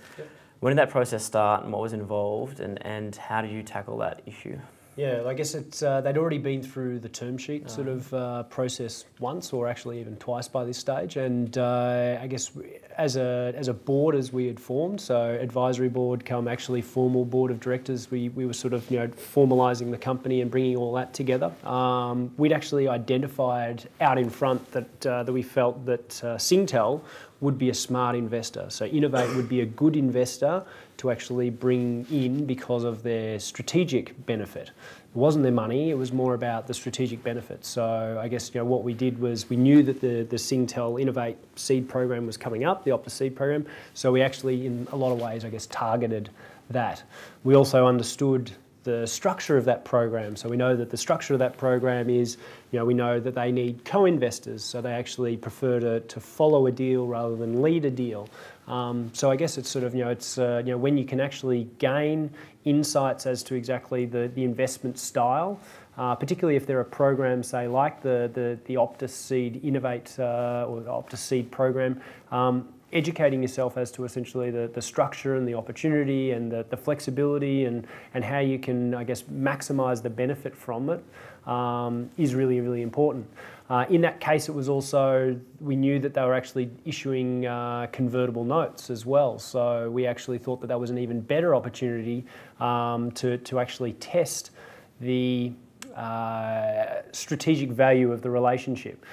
When did that process start and what was involved and, and how did you tackle that issue? Yeah, I guess it's uh, they'd already been through the term sheet sort of uh, process once, or actually even twice by this stage. And uh, I guess as a as a board, as we had formed, so advisory board, come actually formal board of directors, we, we were sort of you know formalising the company and bringing all that together. Um, we'd actually identified out in front that uh, that we felt that uh, Singtel would be a smart investor. So Innov8 would be a good investor to actually bring in because of their strategic benefit. It wasn't their money, it was more about the strategic benefit. So I guess you know what we did was we knew that the, the Singtel Innov8 seed program was coming up, the Optus seed program. So we actually in a lot of ways I guess targeted that. We also understood the structure of that program. So we know that the structure of that program is, you know, we know that they need co-investors, so they actually prefer to, to follow a deal rather than lead a deal. Um, so I guess it's sort of, you know, it's, uh, you know, when you can actually gain insights as to exactly the, the investment style, uh, particularly if there are programs, say, like the, the, the Optus Seed Innov8 uh, or the Optus Seed program, um, educating yourself as to essentially the, the structure and the opportunity and the, the flexibility and, and how you can, I guess, maximise the benefit from it um, is really, really important. Uh, in that case, it was also, we knew that they were actually issuing uh, convertible notes as well. So we actually thought that that was an even better opportunity um, to, to actually test the uh, strategic value of the relationship.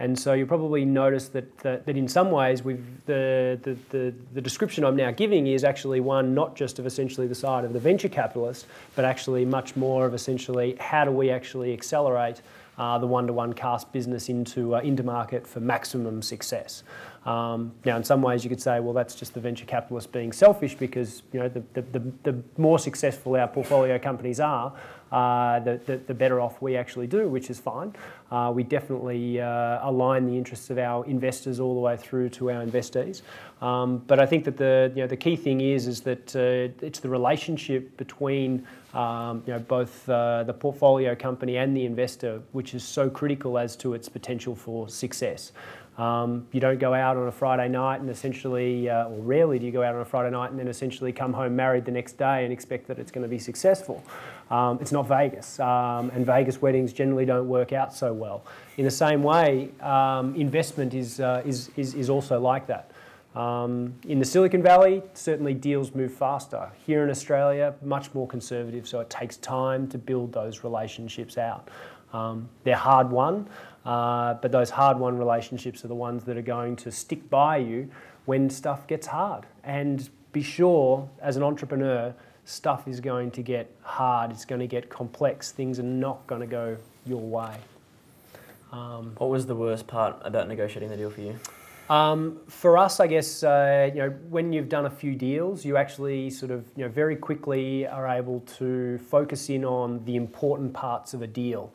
And so you'll probably notice that, that, that in some ways we've, the, the, the, the description I'm now giving is actually one not just of essentially the side of the venture capitalist, but actually much more of essentially how do we actually accelerate uh, the one-to-one cast business into, uh, into market for maximum success. Um, now, in some ways, you could say, well, that's just the venture capitalist being selfish because you know the, the, the, the more successful our portfolio companies are, uh, the, the, the better off we actually do, which is fine. Uh, we definitely uh, align the interests of our investors all the way through to our investees. Um, but I think that the, you know, the key thing is, is that uh, it's the relationship between um, you know, both uh, the portfolio company and the investor, which is so critical as to its potential for success. Um, you don't go out on a Friday night and essentially, uh, or rarely do you go out on a Friday night and then essentially come home married the next day and expect that it's going to be successful. Um, it's not Vegas, um, and Vegas weddings generally don't work out so well. In the same way, um, investment is, uh, is, is, is also like that. Um, in the Silicon Valley, certainly deals move faster. Here in Australia, much more conservative, so it takes time to build those relationships out. Um, they're hard won, uh, but those hard won relationships are the ones that are going to stick by you when stuff gets hard. And be sure, as an entrepreneur, stuff is going to get hard, it's going to get complex, things are not going to go your way. Um, what was the worst part about negotiating the deal for you? Um, for us, I guess uh, you know when you've done a few deals, you actually sort of you know very quickly are able to focus in on the important parts of a deal.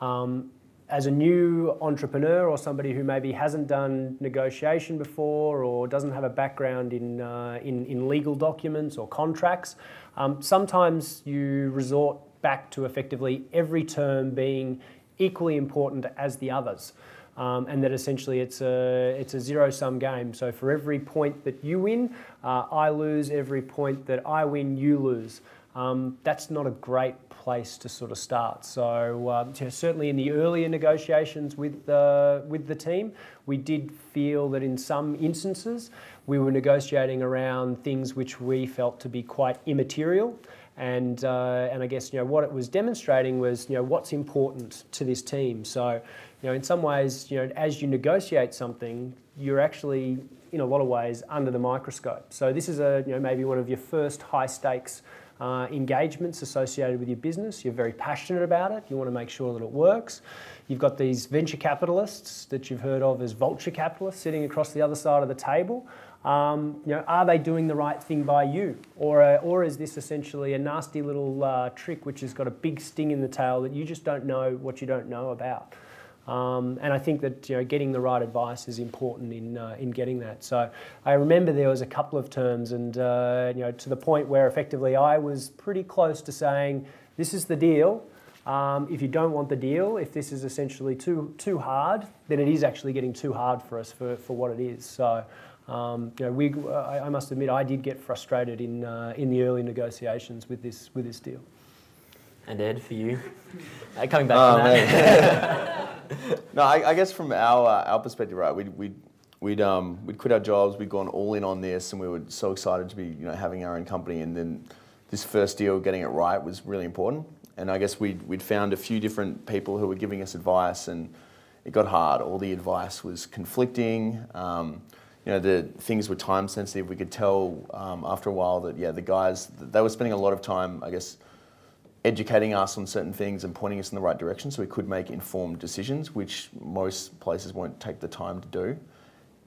Um, as a new entrepreneur or somebody who maybe hasn't done negotiation before or doesn't have a background in, uh, in, in, legal documents or contracts, um, sometimes you resort back to effectively every term being equally important as the others. Um, and that essentially it's a, it's a zero sum game. So for every point that you win, uh, I lose. Every point that I win, you lose. Um, that's not a great place to sort of start. So um, certainly in the earlier negotiations with the, with the team, we did feel that in some instances we were negotiating around things which we felt to be quite immaterial. And, uh, and I guess you know, what it was demonstrating was you know, what's important to this team. So you know, in some ways, you know, as you negotiate something, you're actually in a lot of ways under the microscope. So this is a, you know, maybe one of your first high stakes uh, engagements associated with your business. You're very passionate about it. You want to make sure that it works. You've got these venture capitalists that you've heard of as vulture capitalists sitting across the other side of the table. Um, you know, are they doing the right thing by you, or uh, or is this essentially a nasty little uh, trick which has got a big sting in the tail that you just don't know what you don't know about? Um, and I think that you know, getting the right advice is important in, uh, in getting that. So I remember there was a couple of terms, and uh, you know, to the point where effectively I was pretty close to saying, "This is the deal. Um, if you don't want the deal, if this is essentially too too hard, then it is actually getting too hard for us for, for what it is." So. Um, you know, we, I, I, must admit, I did get frustrated in, uh, in the early negotiations with this, with this deal. And Ed, for you, uh, coming back oh, that. no, I, I, guess from our uh, our perspective, right, we'd, we'd we'd um, we'd quit our jobs, we'd gone all in on this, and we were so excited to be you know having our own company, and then this first deal, getting it right, was really important. And I guess we'd we'd found a few different people who were giving us advice, and it got hard. All the advice was conflicting. Um, you know, the things were time sensitive. We could tell um, after a while that yeah, the guys they were spending a lot of time, I guess educating us on certain things and pointing us in the right direction so we could make informed decisions, which most places won't take the time to do.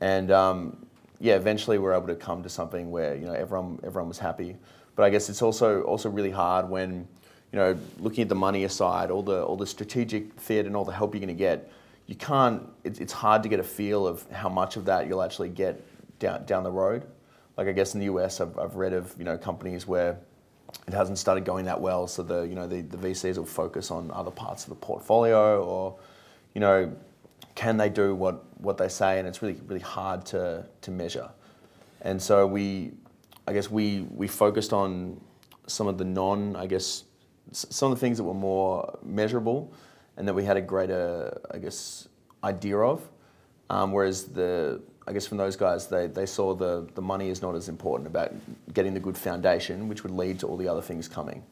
And um, yeah, eventually we are able to come to something where you know everyone everyone was happy. But I guess it's also also really hard when you know looking at the money aside, all the all the strategic fit and all the help you're going to get, you can't. It, it's hard to get a feel of how much of that you'll actually get down down the road. Like I guess in the US, I've, I've read of you know companies where it hasn't started going that well, so the you know the, the VCs will focus on other parts of the portfolio, or you know, can they do what what they say? And it's really really hard to to measure. And so we, I guess we we focused on some of the non, I guess, some of the things that were more measurable, and that we had a greater, I guess, idea of. Um, whereas the I guess from those guys, they, they saw the, the money is not as important about getting the good foundation, which would lead to all the other things coming.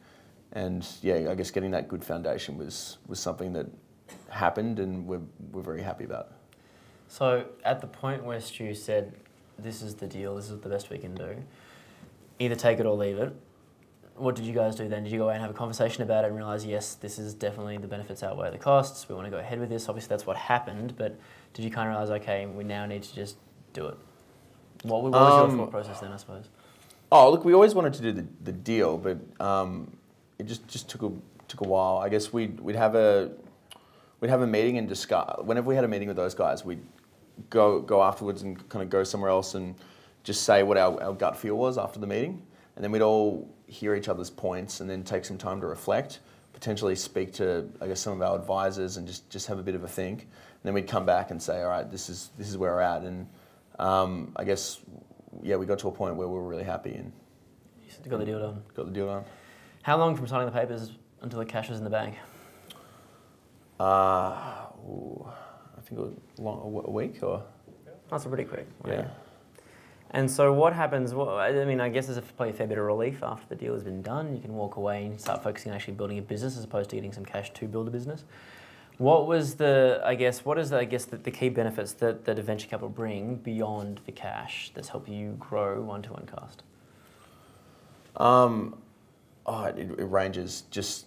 And yeah, I guess getting that good foundation was, was something that happened and we're, we're very happy about. So at the point where Stu said, this is the deal, this is the best we can do, either take it or leave it, what did you guys do then? Did you go away and have a conversation about it and realize, yes, this is definitely the benefits outweigh the costs, we want to go ahead with this? Obviously, that's what happened, but did you kind of realize, okay, we now need to just do it? What, what was um, your thought process then, I suppose? Oh, look, we always wanted to do the, the deal, but um, it just, just took a took a while. I guess we'd we'd have a we'd have a meeting and discuss. Whenever we had a meeting with those guys, we'd go go afterwards and kind of go somewhere else and just say what our, our gut feel was after the meeting, and then we'd all hear each other's points and then take some time to reflect. potentially speak to I guess some of our advisors and just, just have a bit of a think. And then we'd come back and say, all right, this is this is where we're at. And um, I guess yeah, we got to a point where we were really happy and got the deal done. got the deal done. How long from signing the papers until the cash was in the bank? Uh, ooh, I think it was long, a week or That's pretty quick. yeah. And so what happens? Well, I mean, I guess there's a, probably a fair bit of relief after the deal has been done. You can walk away and start focusing on actually building a business as opposed to getting some cash to build a business. What was the, I guess, what is the, I guess, the, the key benefits that, that a venture capital bring beyond the cash that's helping you grow one-to-one cast? Um, oh, it, it ranges just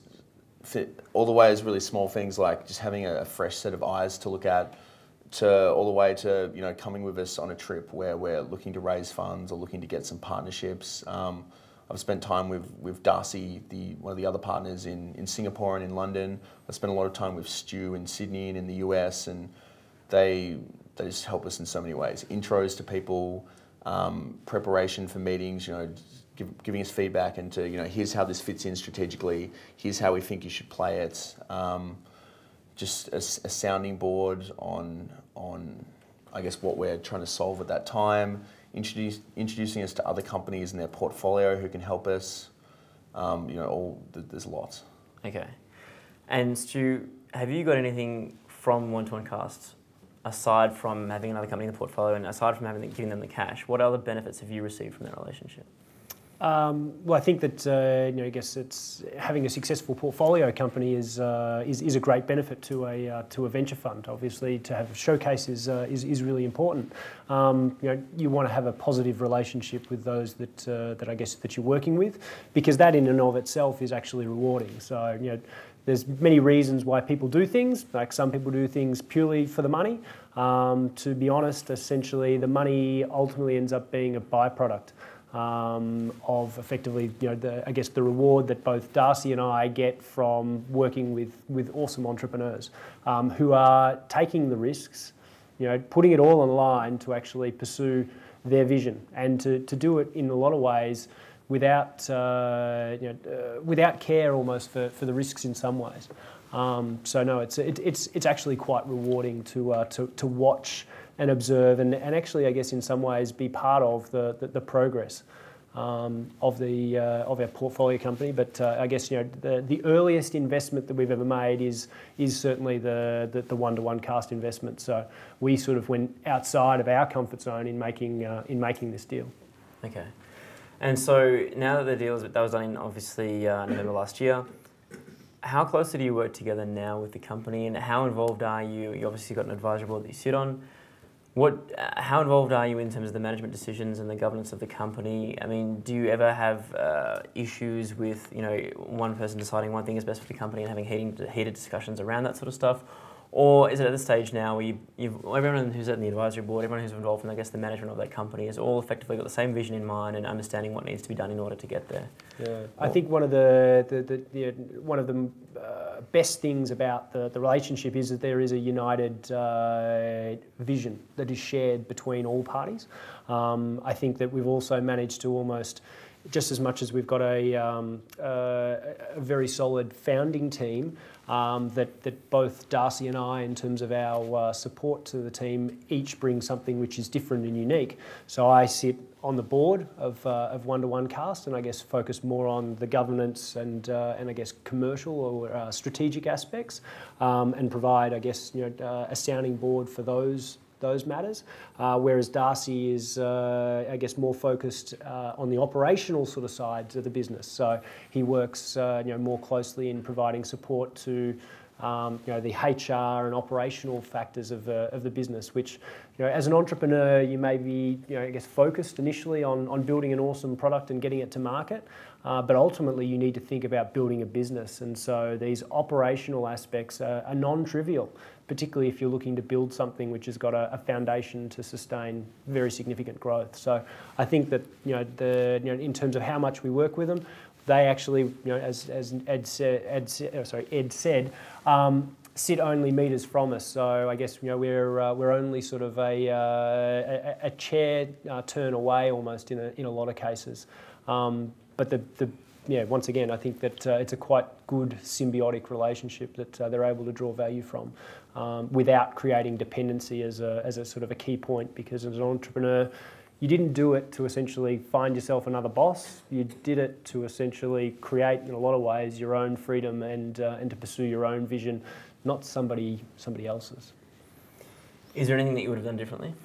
all the way as really small things like just having a, a fresh set of eyes to look at, to all the way to you know coming with us on a trip where we're looking to raise funds or looking to get some partnerships. Um, I've spent time with, with Darcy, the, one of the other partners in, in Singapore and in London. I've spent a lot of time with Stu in Sydney and in the US, and they, they just help us in so many ways. Intros to people, um, preparation for meetings, you know, give, giving us feedback into, you know, here's how this fits in strategically, here's how we think you should play it. Um, just a sounding board on, on, I guess, what we're trying to solve at that time, introduce, introducing us to other companies in their portfolio who can help us. Um, you know, all, th- there's lots. Okay. And Stu, have you got anything from one-to-one casts aside from having another company in the portfolio and aside from having giving them the cash? What other benefits have you received from that relationship? Um, well, I think that uh, you know, I guess it's having a successful portfolio company is uh, is, is a great benefit to a uh, to a venture fund. Obviously, to have a showcase is uh, is, is really important. Um, you know, you want to have a positive relationship with those that uh, that I guess that you're working with, because that in and of itself is actually rewarding. So you know. There's many reasons why people do things. Like some people do things purely for the money. Um, to be honest, essentially, the money ultimately ends up being a byproduct um, of effectively, you know, the, I guess the reward that both Darcy and I get from working with, with awesome entrepreneurs um, who are taking the risks, you know, putting it all on the line to actually pursue their vision and to, to do it in a lot of ways without, uh, you know, uh, without care almost for, for the risks in some ways. Um, so no, it's, it, it's, it's actually quite rewarding to, uh, to, to watch and observe and, and actually, I guess, in some ways be part of the, the, the progress um, of, the, uh, of our portfolio company. But uh, I guess, you know, the, the earliest investment that we've ever made is, is certainly the, the, the one-to-one cast investment. So we sort of went outside of our comfort zone in making, uh, in making this deal. Okay. And so now that the deal is, that was done in obviously uh, November last year, how closely do you work together now with the company and how involved are you? You obviously got an advisory board that you sit on. What, uh, how involved are you in terms of the management decisions and the governance of the company? I mean, do you ever have uh, issues with you know one person deciding one thing is best for the company and having heated, heated discussions around that sort of stuff? Or is it at the stage now where you, you've, everyone who's at the advisory board, everyone who's involved in, I guess, the management of that company has all effectively got the same vision in mind and understanding what needs to be done in order to get there? Yeah, I think one of the, the, the, the one of the uh, best things about the, the relationship is that there is a united uh, vision that is shared between all parties. Um, I think that we've also managed to almost, just as much as we've got a, um, uh, a very solid founding team, um, that, that both Darcy and I, in terms of our uh, support to the team, each bring something which is different and unique. So I sit on the board of, uh, of One to One Cast, and I guess focus more on the governance and uh, and I guess commercial or uh, strategic aspects, um, and provide I guess you know uh, a sounding board for those those matters. Uh, whereas Darcy is uh, I guess more focused uh, on the operational sort of sides of the business. So he works uh, you know more closely in providing support to um, you know, the HR and operational factors of, uh, of the business, which, you know, as an entrepreneur, you may be, you know, I guess, focused initially on, on building an awesome product and getting it to market, uh, but ultimately you need to think about building a business. And so these operational aspects are, are non-trivial, particularly if you're looking to build something which has got a, a foundation to sustain very significant growth. So I think that, you know, the, you know, in terms of how much we work with them, they actually, you know, as, as Ed said, Ed, oh, sorry, Ed said, um, sit only meters from us. So I guess you know we're uh, we're only sort of a uh, a, a chair uh, turn away almost in a, in a lot of cases. Um, but the, the yeah, once again, I think that uh, it's a quite good symbiotic relationship that uh, they're able to draw value from um, without creating dependency as a, as a sort of a key point. Because as an entrepreneur, you didn't do it to essentially find yourself another boss. You did it to essentially create, in a lot of ways, your own freedom and, uh, and to pursue your own vision, not somebody, somebody else's. Is there anything that you would have done differently?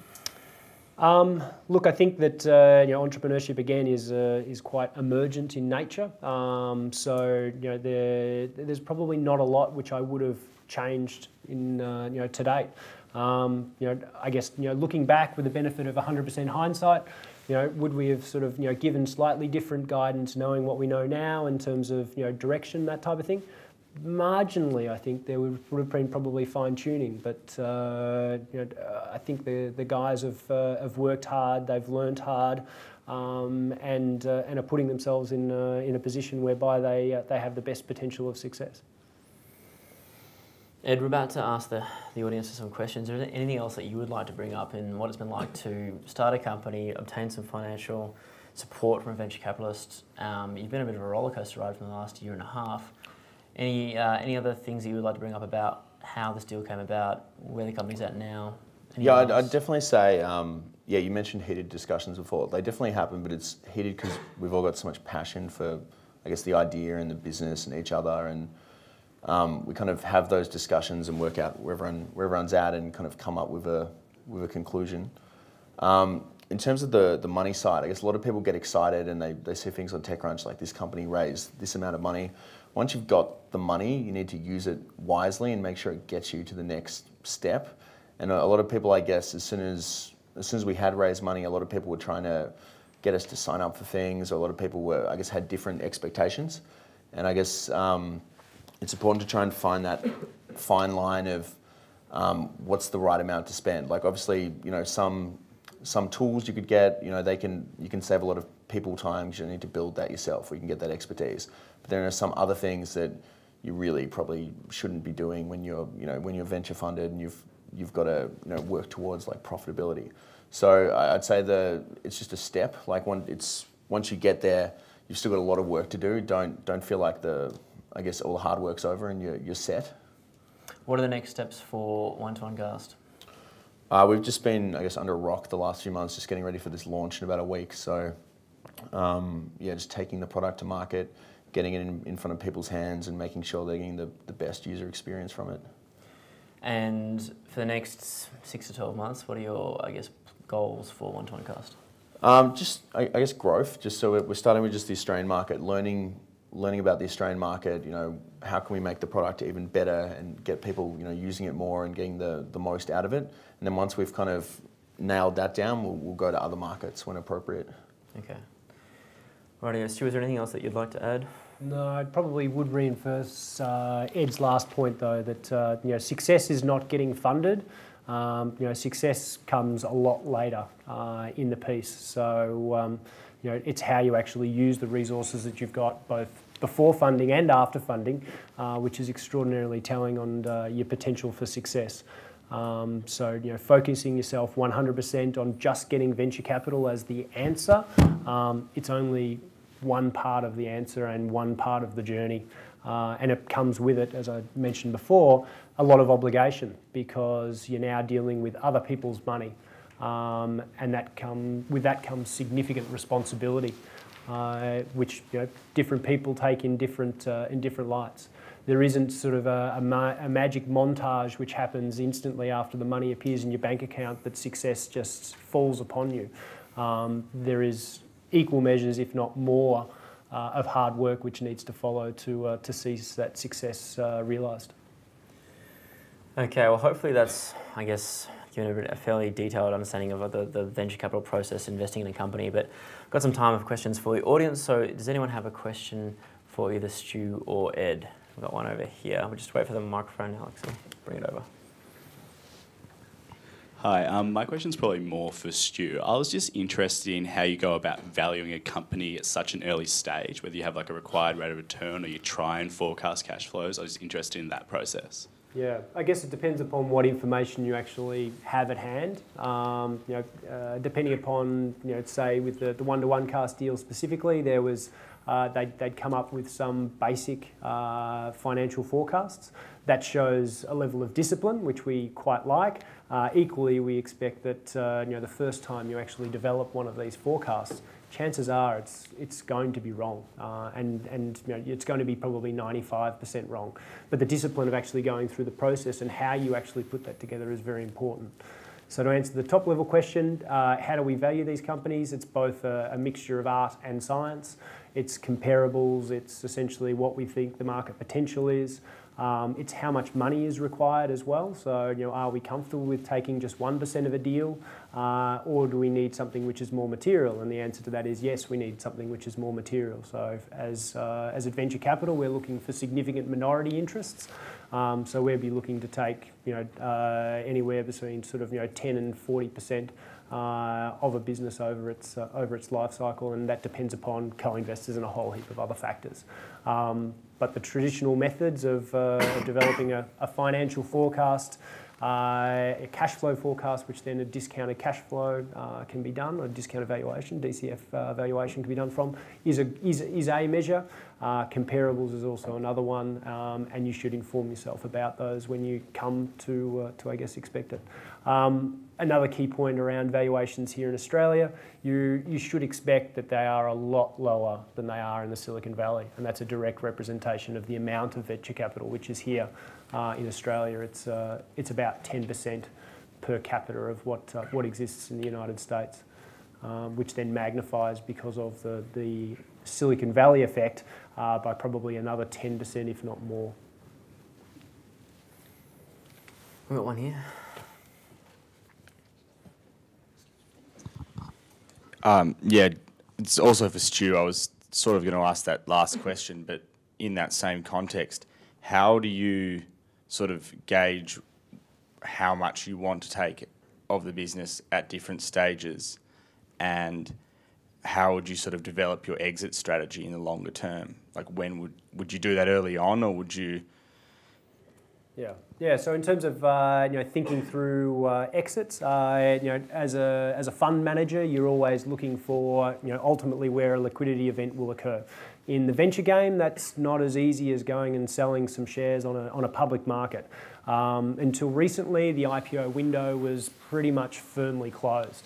Um, look, I think that uh, you know entrepreneurship again is uh, is quite emergent in nature. Um, so you know there, there's probably not a lot which I would have changed in uh, you know to date. Um, you know, I guess you know looking back with the benefit of 100% hindsight, you know, would we have sort of you know given slightly different guidance, knowing what we know now in terms of you know direction, that type of thing? marginally, I think there would, have been probably fine tuning, but uh, you know, uh, I think the, the guys have, uh, have worked hard, they've learned hard, um, and, uh, and are putting themselves in, uh, in a position whereby they, uh, they have the best potential of success. Ed, we're about to ask the, the audience some questions. Is there anything else that you would like to bring up in what it's been like to start a company, obtain some financial support from a venture capitalist? Um, you've been a bit of a rollercoaster ride for the last year and a half. Any uh, any other things that you would like to bring up about how this deal came about, where the company's at now? yeah, I'd, I'd, definitely say, um, yeah, you mentioned heated discussions before. They definitely happen, but it's heated because we've all got so much passion for, I guess, the idea and the business and each other, and um, we kind of have those discussions and work out where, everyone, where everyone's at and kind of come up with a with a conclusion. Um, in terms of the, the money side, I guess a lot of people get excited and they, they see things on TechCrunch like this company raised this amount of money once you've got the money, you need to use it wisely and make sure it gets you to the next step. And a lot of people, I guess, as soon as as soon as we had raised money, a lot of people were trying to get us to sign up for things. A lot of people were, I guess, had different expectations. And I guess um, it's important to try and find that fine line of um, what's the right amount to spend. Like obviously, you know, some some tools you could get, you know, they can you can save a lot of people time because you need to build that yourself, or you can get that expertise. But there are some other things that you really probably shouldn't be doing when you're, you know, when you're venture funded and you've you've got to you know work towards like profitability. So I'd say the it's just a step. Like one, it's once you get there, you've still got a lot of work to do. Don't don't feel like the I guess all the hard work's over and you're you're set. What are the next steps for One to One Cast? Uh, we've just been, I guess, under a rock the last few months, just getting ready for this launch in about a week. So, um, yeah, just taking the product to market, getting it in, in front of people's hands, and making sure they're getting the, the best user experience from it. And for the next six to 12 months, what are your, I guess, goals for One One Cast? Um, just, I, I, guess, growth. Just so we're starting with just the Australian market, learning learning about the Australian market, you know, how can we make the product even better and get people, you know, using it more and getting the, the most out of it. And then once we've kind of nailed that down, we'll, we'll go to other markets when appropriate. Okay. Righty, Stu, is there anything else that you'd like to add? No, I probably would reinforce uh, Ed's last point though that uh, you know success is not getting funded. Um, you know, success comes a lot later uh, in the piece. So um, you know, it's how you actually use the resources that you've got both before funding and after funding, uh, which is extraordinarily telling on uh, your potential for success. Um, so, you know, focusing yourself 100% on just getting venture capital as the answer, um, it's only one part of the answer and one part of the journey. Uh, and it comes with it, as I mentioned before, a lot of obligation because you're now dealing with other people's money. Um, and that come, with that comes significant responsibility, uh, which you know, different people take in different, uh, in different lights. There isn't sort of a, a, ma a, magic montage which happens instantly after the money appears in your bank account that success just falls upon you. Um, there is equal measures, if not more, uh, of hard work which needs to follow to, uh, to see that success uh, realised. Okay, well, hopefully that's, I guess, given a, fairly detailed understanding of the, the venture capital process, investing in a company. But got some time of questions for the audience. So does anyone have a question for either Stu or Ed? We've got one over here. We'll just wait for the microphone, Alex, and bring it over. Hi, um, my question is probably more for Stu. I was just interested in how you go about valuing a company at such an early stage, whether you have like a required rate of return or you try and forecast cash flows. I was just interested in that process. Yeah, I guess it depends upon what information you actually have at hand. Um, you know, uh, depending upon, you know, say with the, one-to-one cast deal specifically, there was uh, they'd, they'd, come up with some basic uh, financial forecasts. That shows a level of discipline, which we quite like. Uh, equally, we expect that uh, you know, the first time you actually develop one of these forecasts, chances are it's, it's going to be wrong. Uh, and and you know, it's going to be probably 95% wrong. But the discipline of actually going through the process and how you actually put that together is very important. So to answer the top level question, uh, how do we value these companies? It's both a, a, mixture of art and science. It's comparables, it's essentially what we think the market potential is. Um, it's how much money is required as well. So, you know, are we comfortable with taking just 1% of a deal uh, or do we need something which is more material? And the answer to that is yes, we need something which is more material. So as, uh, as Adventure Capital, we're looking for significant minority interests. Um, so we'd be looking to take, you know, uh, anywhere between sort of, you know, 10 and 40% uh, of a business over its, uh, over its life cycle, and that depends upon co-investors and a whole heap of other factors. Um, but the traditional methods of, uh, developing a, a, financial forecast, uh, a cash flow forecast, which then a discounted cash flow uh, can be done, a discounted valuation, DCF uh, valuation can be done from, is a, is, is a measure. Comparables is also another one, um, and you should inform yourself about those when you come to, to I guess, expect it. Um, another key point around valuations here in Australia, you, you should expect that they are a lot lower than they are in the Silicon Valley, and that's a direct representation of the amount of venture capital which is here uh, in Australia. It's, uh, it's about 10% per capita of what, uh, what exists in the United States, um, which then magnifies because of the, the Silicon Valley effect uh, by probably another 10%, if not more. We've got one here. Um, yeah, it's also for Stu. I was sort of going to ask that last question, but in that same context, how do you sort of gauge how much you want to take of the business at different stages and how would you sort of develop your exit strategy in the longer term? Like when would would you do that early on, or would you? Yeah, yeah. So in terms of uh, you know thinking through uh, exits, uh, you know as a as a fund manager, you're always looking for you know ultimately where a liquidity event will occur. In the venture game, that's not as easy as going and selling some shares on a on a public market. Um, until recently, the IPO window was pretty much firmly closed.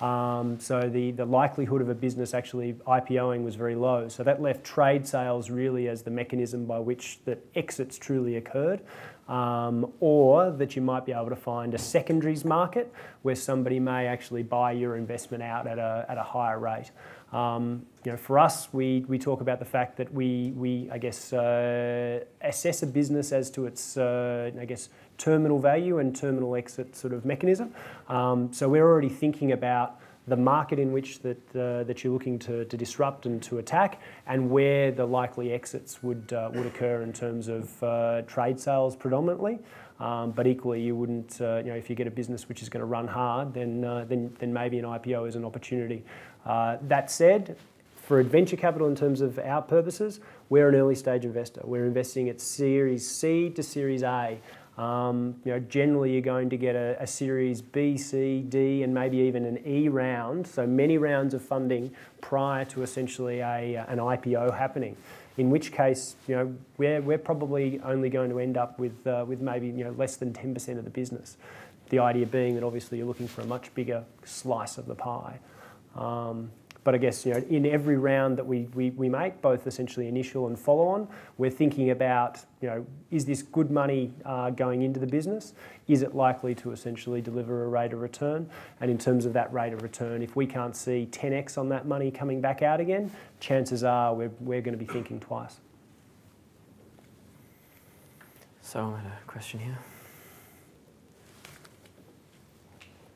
Um, so the, the likelihood of a business actually IPOing was very low. So that left trade sales really as the mechanism by which that exits truly occurred. Um, or that you might be able to find a secondaries market where somebody may actually buy your investment out at a, at a higher rate. Um, you know, for us, we, we talk about the fact that we, we I guess, uh, assess a business as to its, uh, I guess, terminal value and terminal exit sort of mechanism. Um, so we're already thinking about the market in which that, uh, that you're looking to, to disrupt and to attack, and where the likely exits would, uh, would occur in terms of uh, trade sales predominantly. Um, but equally, you wouldn't, uh, you know, if you get a business which is going to run hard, then, uh, then, then maybe an IPO is an opportunity. Uh, that said, for adventure capital in terms of our purposes, we're an early stage investor. We're investing at Series C to Series A. Um, you know, generally you're going to get a, a, series B, C, D, and maybe even an E round, so many rounds of funding prior to essentially a, uh, an IPO happening. In which case, you know, we're, we're probably only going to end up with, uh, with maybe you know, less than 10% of the business. The idea being that obviously you're looking for a much bigger slice of the pie. Um, but I guess you know, in every round that we, we, we make, both essentially initial and follow on, we're thinking about you know, is this good money uh, going into the business? Is it likely to essentially deliver a rate of return? And in terms of that rate of return, if we can't see 10x on that money coming back out again, chances are we're, we're going to be thinking twice. So I had a question here.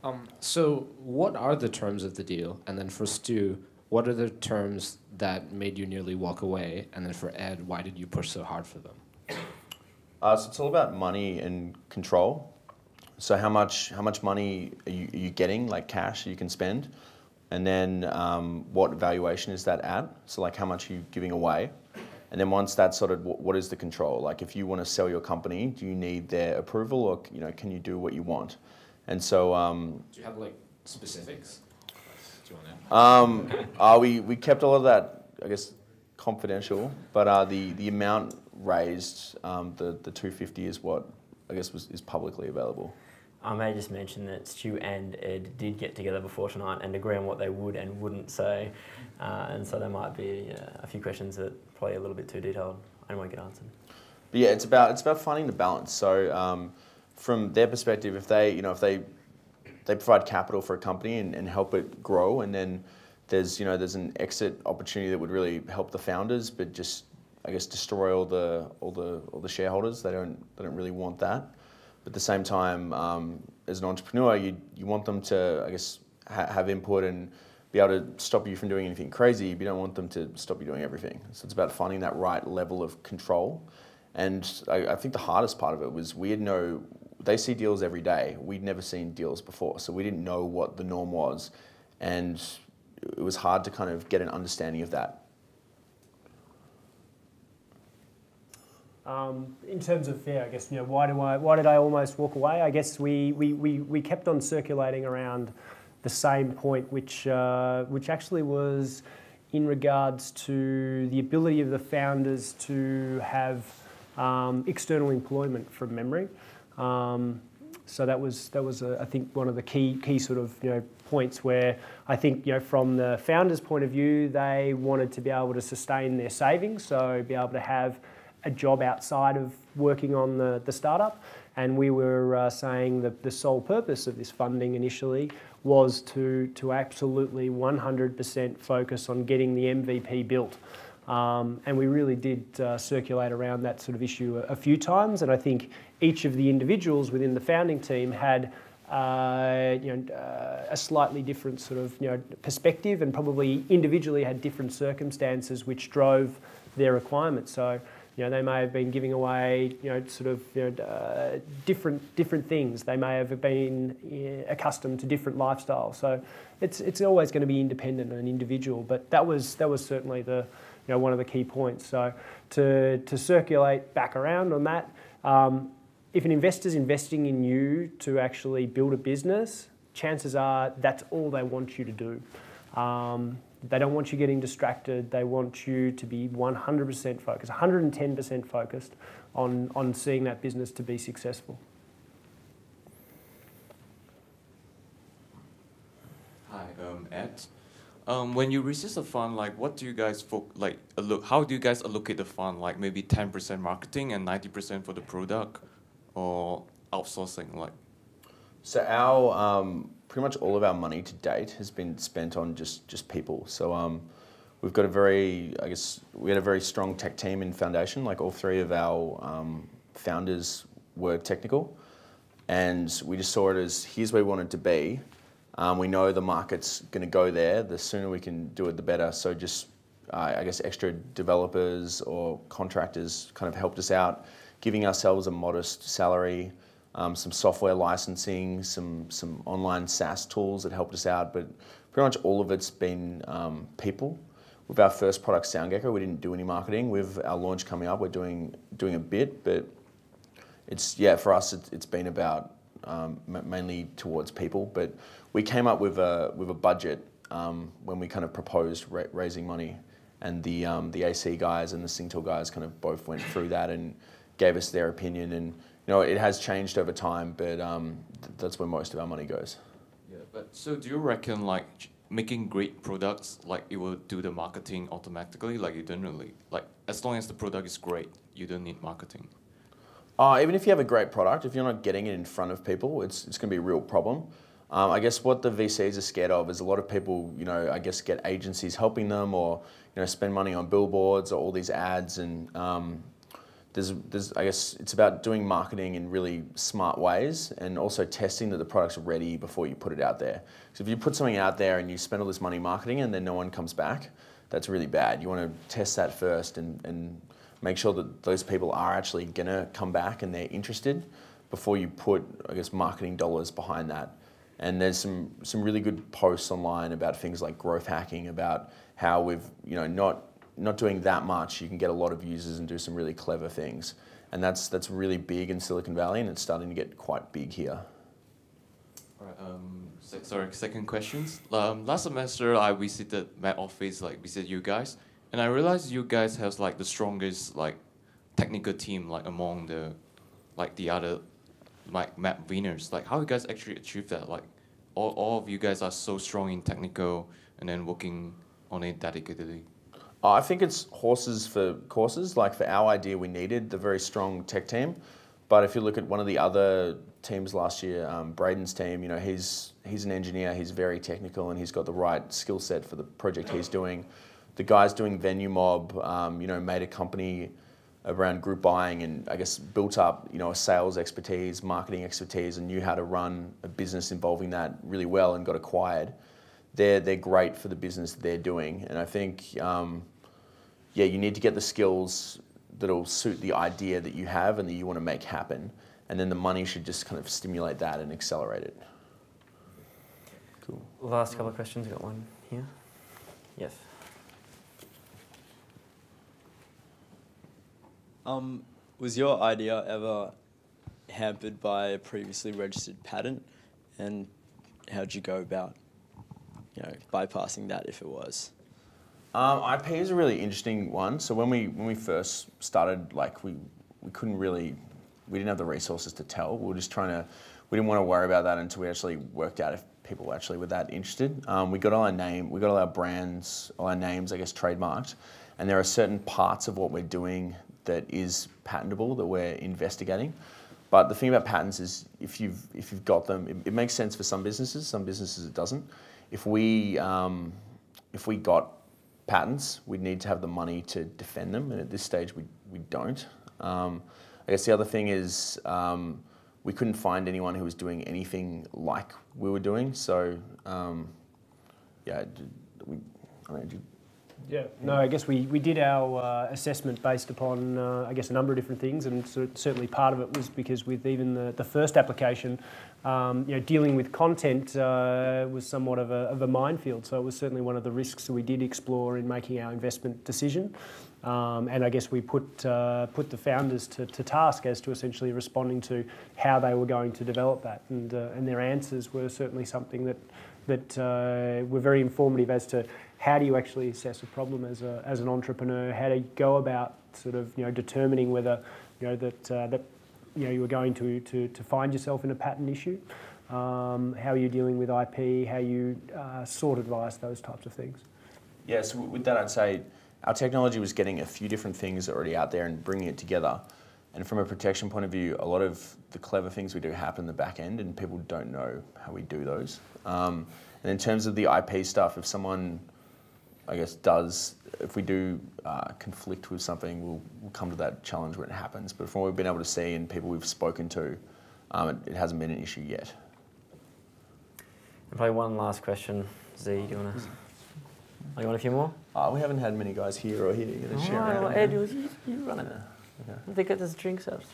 Um, so, what are the terms of the deal? And then for Stu, what are the terms that made you nearly walk away? And then for Ed, why did you push so hard for them? Uh, so it's all about money and control. So how much how much money are you, are you getting, like cash, you can spend, and then um, what valuation is that at? So like how much are you giving away? And then once that's sort of what is the control? Like if you want to sell your company, do you need their approval, or you know can you do what you want? And so. Um, Do you have like specifics? Do you want to? Um, uh, we, we kept a lot of that, I guess, confidential, but uh, the the amount raised, um, the the 250 is what I guess was is publicly available. I may just mention that Stu and Ed did get together before tonight and agree on what they would and wouldn't say, uh, and so there might be uh, a few questions that probably a little bit too detailed and won't get answered. But yeah, it's about it's about finding the balance. So um, from their perspective, if they you know if they they provide capital for a company and, and help it grow, and then there's you know there's an exit opportunity that would really help the founders, but just I guess destroy all the all the all the shareholders. They don't they don't really want that. But at the same time, um, as an entrepreneur, you you want them to I guess ha- have input and be able to stop you from doing anything crazy. But you don't want them to stop you doing everything. So it's about finding that right level of control. And I, I think the hardest part of it was we had no. They see deals every day. We'd never seen deals before, so we didn't know what the norm was, and it was hard to kind of get an understanding of that. Um, in terms of yeah, I guess you know why do I why did I almost walk away? I guess we we, we, we kept on circulating around the same point, which uh, which actually was in regards to the ability of the founders to have um, external employment from memory. Um, so that was that was a, I think one of the key key sort of you know points where I think you know from the founders' point of view, they wanted to be able to sustain their savings, so be able to have a job outside of working on the, the startup. And we were uh, saying that the sole purpose of this funding initially was to, to absolutely 100% focus on getting the MVP built. Um, and we really did uh, circulate around that sort of issue a, a, few times. And I think each of the individuals within the founding team had uh, you know, uh, a slightly different sort of you know, perspective and probably individually had different circumstances which drove their requirements. So you know, they may have been giving away, you know, sort of you know, uh, different different things. They may have been yeah, accustomed to different lifestyles. So it's it's always going to be independent and individual. But that was that was certainly the you know one of the key points. So to to circulate back around on that. Um, if an investor's investing in you to actually build a business, chances are that's all they want you to do. Um, they don't want you getting distracted. They want you to be 100% focused, 110% focused on, on seeing that business to be successful. Hi, um, Ed. Um, when you receive a fund, like what do you guys like? Look, how do you guys allocate the fund? Like maybe ten percent marketing and ninety percent for the product, or outsourcing? Like, so our um, pretty much all of our money to date has been spent on just just people. So um, we've got a very, I guess, we had a very strong tech team in Foundation. Like all three of our um, founders were technical, and we just saw it as here's where we wanted to be. Um, we know the market's going to go there. The sooner we can do it, the better. So just, uh, I guess, extra developers or contractors kind of helped us out, giving ourselves a modest salary um, some software licensing, some some online SaaS tools that helped us out, but pretty much all of it's been um, people. With our first product, SoundGecko, we didn't do any marketing. With our launch coming up, we're doing doing a bit, but it's yeah for us it's, it's been about um, mainly towards people. But we came up with a with a budget um, when we kind of proposed ra- raising money, and the um, the AC guys and the Singtel guys kind of both went through that and gave us their opinion and you know, it has changed over time, but um, th- that's where most of our money goes. Yeah, but so do you reckon like making great products, like it will do the marketing automatically? Like you don't really like as long as the product is great, you don't need marketing. Uh, even if you have a great product, if you're not getting it in front of people, it's it's going to be a real problem. Um, I guess what the VCs are scared of is a lot of people, you know, I guess get agencies helping them or, you know, spend money on billboards or all these ads and, um, there's, there's, I guess it's about doing marketing in really smart ways and also testing that the product's ready before you put it out there. So if you put something out there and you spend all this money marketing and then no one comes back, that's really bad. You want to test that first and, and make sure that those people are actually going to come back and they're interested before you put, I guess, marketing dollars behind that. And there's some, some really good posts online about things like growth hacking, about how we've, you know, not not doing that much, you can get a lot of users and do some really clever things. And that's, that's really big in Silicon Valley and it's starting to get quite big here. All right, um, sorry, second questions. Um, last semester I visited my office, like visited you guys, and I realize you guys have like the strongest like technical team like among the like the other like map winners. Like how you guys actually achieve that? Like all, all of you guys are so strong in technical and then working on it dedicatedly. Uh, I think it's horses for courses. Like for our idea, we needed the very strong tech team. But if you look at one of the other teams last year, um, Braden's team, you know, he's he's an engineer, he's very technical, and he's got the right skill set for the project he's doing. The guys doing Venue Mob, um, you know, made a company around group buying and I guess built up, you know, a sales expertise, marketing expertise, and knew how to run a business involving that really well and got acquired. They're they're great for the business they're doing, and I think, um, yeah, you need to get the skills that'll suit the idea that you have and that you want to make happen, and then the money should just kind of stimulate that and accelerate it. Cool. Last couple of questions. Got one here. Yes. Um, was your idea ever hampered by a previously registered patent, and how'd you go about, you know, bypassing that if it was? Um, IP is a really interesting one. So when we when we first started, like we we couldn't really we didn't have the resources to tell. We were just trying to we didn't want to worry about that until we actually worked out if people actually were that interested. Um, we got all our name, we got all our brands, all our names, I guess, trademarked, and there are certain parts of what we're doing that is patentable that we're investigating. But the thing about patents is if you've if you've got them, it, it makes sense for some businesses. Some businesses it doesn't. If we um, if we got patents, we'd need to have the money to defend them, and at this stage we we don't. Um, I guess the other thing is um, we couldn't find anyone who was doing anything like we were doing. So um, yeah, we. I don't know, Yeah, no, I guess we, we did our uh, assessment based upon, uh, I guess, a number of different things, and cer- certainly part of it was because with even the, the first application, um, you know, dealing with content uh, was somewhat of a, of a minefield. So it was certainly one of the risks that we did explore in making our investment decision. Um, and I guess we put uh, put the founders to, to task as to essentially responding to how they were going to develop that, and uh, and their answers were certainly something that that uh, were very informative as to how do you actually assess a problem as, a, as an entrepreneur? How do you go about sought of you know determining whether you know that uh, that you know you were going to, to, to find yourself in a patent issue? Um, how are you dealing with IP? How you uh, sort advice? Those types of things. Yeah, so with that, I'd say our technology was getting a few different things already out there and bringing it together. And from a protection point of view, a lot of the clever things we do happen in the back end, and people don't know how we do those. Um, and in terms of the IP stuff, if someone, I guess, does, if we do uh, conflict with something, we'll, we'll come to that challenge when it happens. But from what we've been able to see and people we've spoken to, um, it, it hasn't been an issue yet. And probably one last question. Z, do you want to? Oh, you want a few more? Uh, we haven't had many guys here or here. You're going to share Oh. Ed, you, you run it. Okay. They get this drinks out.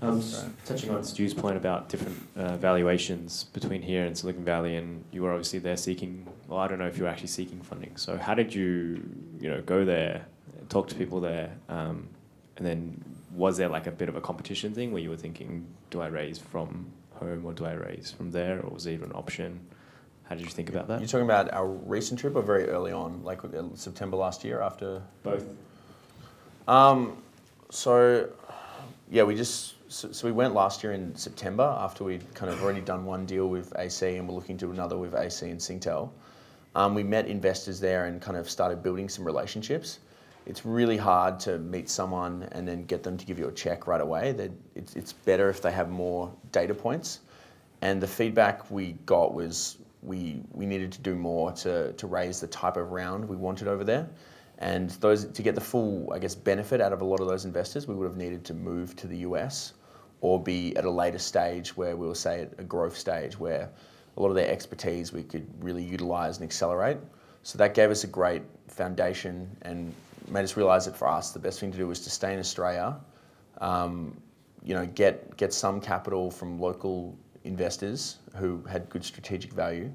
Um, right. touching on Stu's point about different uh, valuations between here and Silicon Valley, and you were obviously there seeking. Well, I don't know if you were actually seeking funding. So how did you, you know, go there, talk to people there, um, and then was there like a bit of a competition thing where you were thinking, do I raise from home or do I raise from there, or was it even an option? How did you think about that? You're talking about our recent trip or very early on, like uh, September last year after? Both. Um, so, yeah, we just, so, so we went last year in September after we'd kind of already done one deal with AC and we're looking to do another with AC and Singtel. Um, we met investors there and kind of started building some relationships. It's really hard to meet someone and then get them to give you a check right away. It's, it's better if they have more data points. And the feedback we got was we, we needed to do more to, to raise the type of round we wanted over there. And those to get the full, I guess, benefit out of a lot of those investors, we would have needed to move to the US or be at a later stage where we will say at a growth stage where a lot of their expertise we could really utilize and accelerate. So that gave us a great foundation and made us realize that for us, the best thing to do was to stay in Australia, um, you know, get, get some capital from local investors who had good strategic value,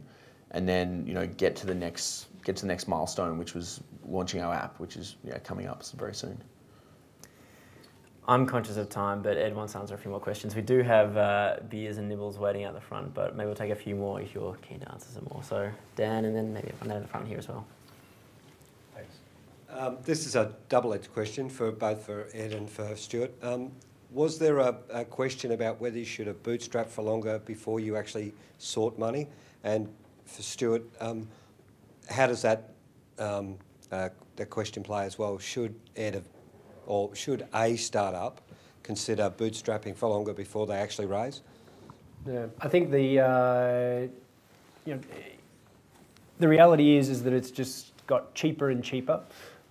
and then you know get to the next get to the next milestone, which was launching our app, which is you know, coming up very soon. I'm conscious of time, but Ed wants to answer a few more questions. We do have uh, beers and nibbles waiting out the front, but maybe we'll take a few more if you're keen to answer some more. So Dan, and then maybe one down the front here as well. Thanks. Um, this is a double-edged question for both for Ed and for Stuart. Um, was there a, a, question about whether you should have bootstrapped for longer before you actually sought money? And for Stuart, um, how does that um, uh, that question play as well? Should Ed or should a startup consider bootstrapping for longer before they actually raise? Yeah, I think the uh, you know the reality is is that it's just got cheaper and cheaper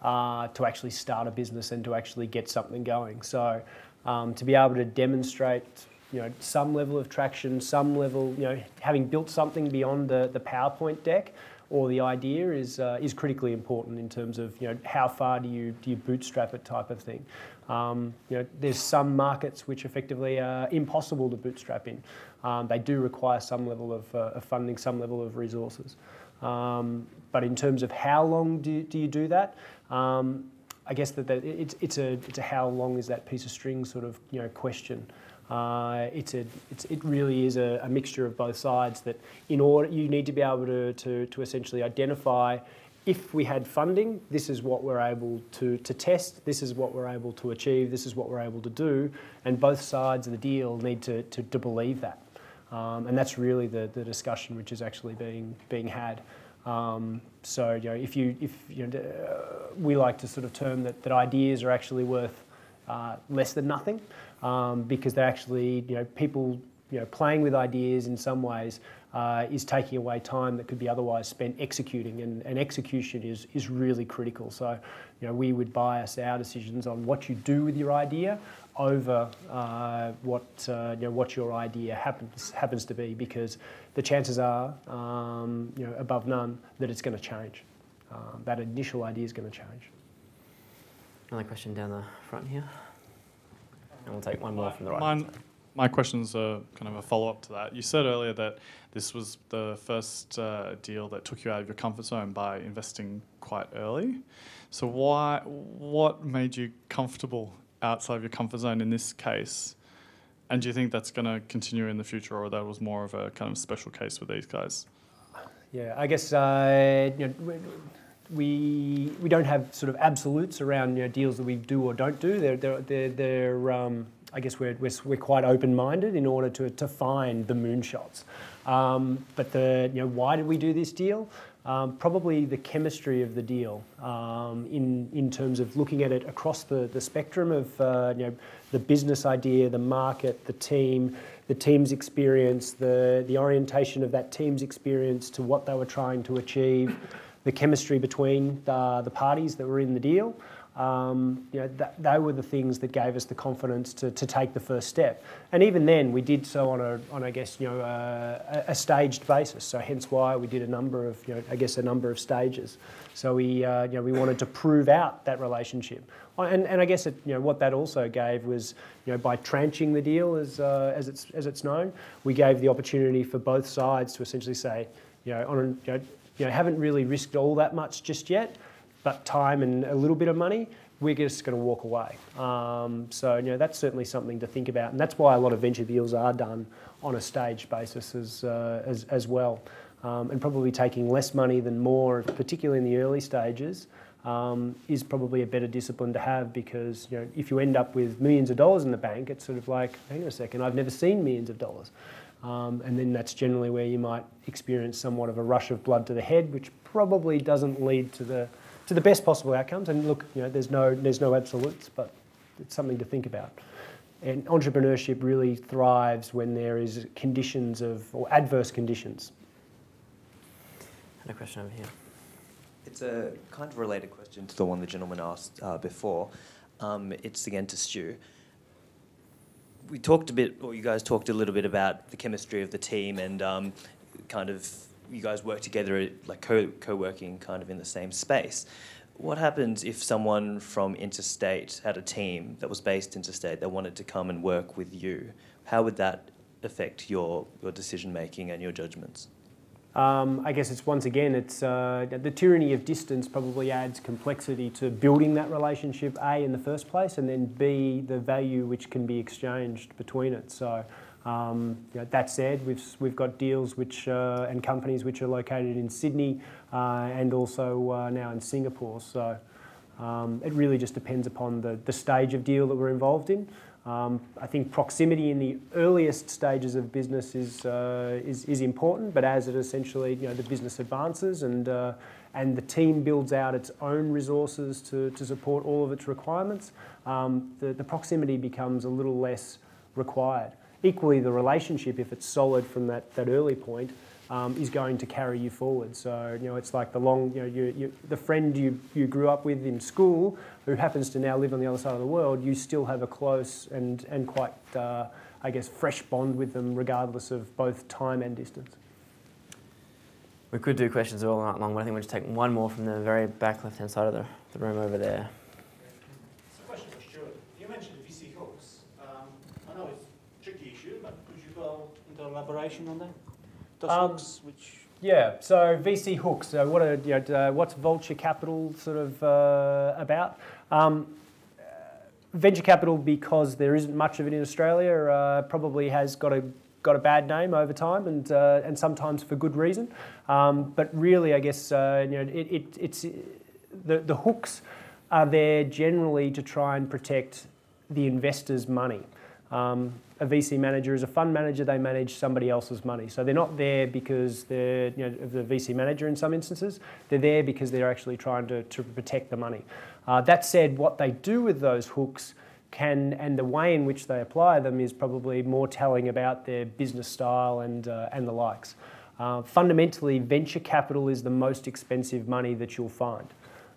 uh, to actually start a business and to actually get something going. So um, to be able to demonstrate you know some level of traction, some level you know having built something beyond the, the PowerPoint deck or the idea is uh, is critically important in terms of you know how far do you do you bootstrap it type of thing. Um, you know, there's some markets which effectively are impossible to bootstrap in. Um, they do require some level of, uh, of, funding, some level of resources. Um, but in terms of how long do you, do, you do that, um, I guess that, that it's, it's, a, it's a how long is that piece of string sort of you know question. Uh, it's a, it's, it really is a, a, mixture of both sides that in order you need to be able to, to, to essentially identify if we had funding, this is what we're able to, to test, this is what we're able to achieve, this is what we're able to do, and both sides of the deal need to, to, to believe that. Um, and that's really the, the discussion which is actually being, being had. Um, so you know, if you, if you know, uh, we like to sort of term that, that ideas are actually worth uh, less than nothing um, because they're actually, you know, people you know, playing with ideas in some ways uh, is taking away time that could be otherwise spent executing, and, and, execution is, is really critical. So, you know, we would bias our decisions on what you do with your idea over uh, what uh, you know what your idea happens happens to be, because the chances are, um, you know, above none that it's going to change. Um, that initial idea is going to change. Another question down the front here, and we'll take one more from the right. Mine, my question's a kind of a follow up to that. You said earlier that this was the first uh, deal that took you out of your comfort zone by investing quite early. So why, what made you comfortable outside of your comfort zone in this case? And do you think that's going to continue in the future, or that was more of a kind of special case with these guys? Yeah, I guess uh, you know, we we don't have sort of absolutes around you know, deals that we do or don't do. They're they're they're, they're um, I guess we're, we're, we're quite open-minded in order to, to find the moonshots. Um, but the, you know, why did we do this deal? Um, probably the chemistry of the deal um, in, in terms of looking at it across the, the spectrum of uh, you know, the business idea, the market, the team, the team's experience, the, the orientation of that team's experience to what they were trying to achieve, the chemistry between the, the parties that were in the deal um, you know, that, they were the things that gave us the confidence to, to take the first step. And even then, we did so on a, on I guess, you know, a, a staged basis. So hence why we did a number of, you know, I guess, a number of stages. So we, uh, you know, we wanted to prove out that relationship. And, and I guess it, you know, what that also gave was, you know, by tranching the deal, as, uh, as, it's, as it's known, we gave the opportunity for both sides to essentially say, you know, on, you know, you know, haven't really risked all that much just yet but time and a little bit of money, we're just going to walk away. Um, so you know that's certainly something to think about, and that's why a lot of venture deals are done on a staged basis as uh, as, as, well, um, and probably taking less money than more, particularly in the early stages. Um, is probably a better discipline to have because you know if you end up with millions of dollars in the bank, it's sort of like, hang on a second, I've never seen millions of dollars. Um, and then that's generally where you might experience somewhat of a rush of blood to the head, which probably doesn't lead to the to the best possible outcomes. And look, you know, there's no, there's no absolutes, but it's something to think about. And entrepreneurship really thrives when there is conditions of, or adverse conditions. And a question over here. It's a kind of related question to the one the gentleman asked uh, before. Um, it's again to Stu. We talked a bit, or you guys talked a little bit about the chemistry of the team and um, kind of you guys work together, like co co working, kind of in the same space. What happens if someone from interstate had a team that was based interstate that wanted to come and work with you? How would that affect your your decision making and your judgments? Um, I guess it's once again, it's uh, the tyranny of distance probably adds complexity to building that relationship. A in the first place, and then B the value which can be exchanged between it. So um, you know, that said, we've, we've got deals which, uh, and companies which are located in Sydney uh, and also uh, now in Singapore. So Um, it really just depends upon the, the stage of deal that we're involved in. Um, I think proximity in the earliest stages of business is, uh, is, is, important, but as it essentially, you know, the business advances and, uh, and the team builds out its own resources to, to support all of its requirements, um, the, the proximity becomes a little less required. Equally, the relationship, if it's solid from that, that early point, um, is going to carry you forward. So, you know, it's like the long, you know, you, you, the friend you, you grew up with in school who happens to now live on the other side of the world, you still have a close and, and quite, uh, I guess, fresh bond with them regardless of both time and distance. We could do questions all night long, but I think we'll just take one more from the very back left-hand side of the, the room over there. It's a question for Stuart. You mentioned VC hooks. Um, I know it's a tricky issue, but could you go into elaboration on that? Those Um, hooks, which Yeah, so VC hooks. So what are, you know, uh, what's vulture capital sort of uh, about? Um, uh, venture capital, because there isn't much of it in Australia, uh, probably has got a got a bad name over time, and uh, and sometimes for good reason. Um, but really, I guess uh, you know it, it, it's the the hooks are there generally to try and protect the investor's money. Um, a VC manager is a fund manager, they manage somebody else's money. So they're not there because they're you know, the VC manager in some instances, they're there because they're actually trying to, to protect the money. Uh, that said, what they do with those hooks can, and the way in which they apply them is probably more telling about their business style and, uh, and the likes. Uh, fundamentally, venture capital is the most expensive money that you'll find.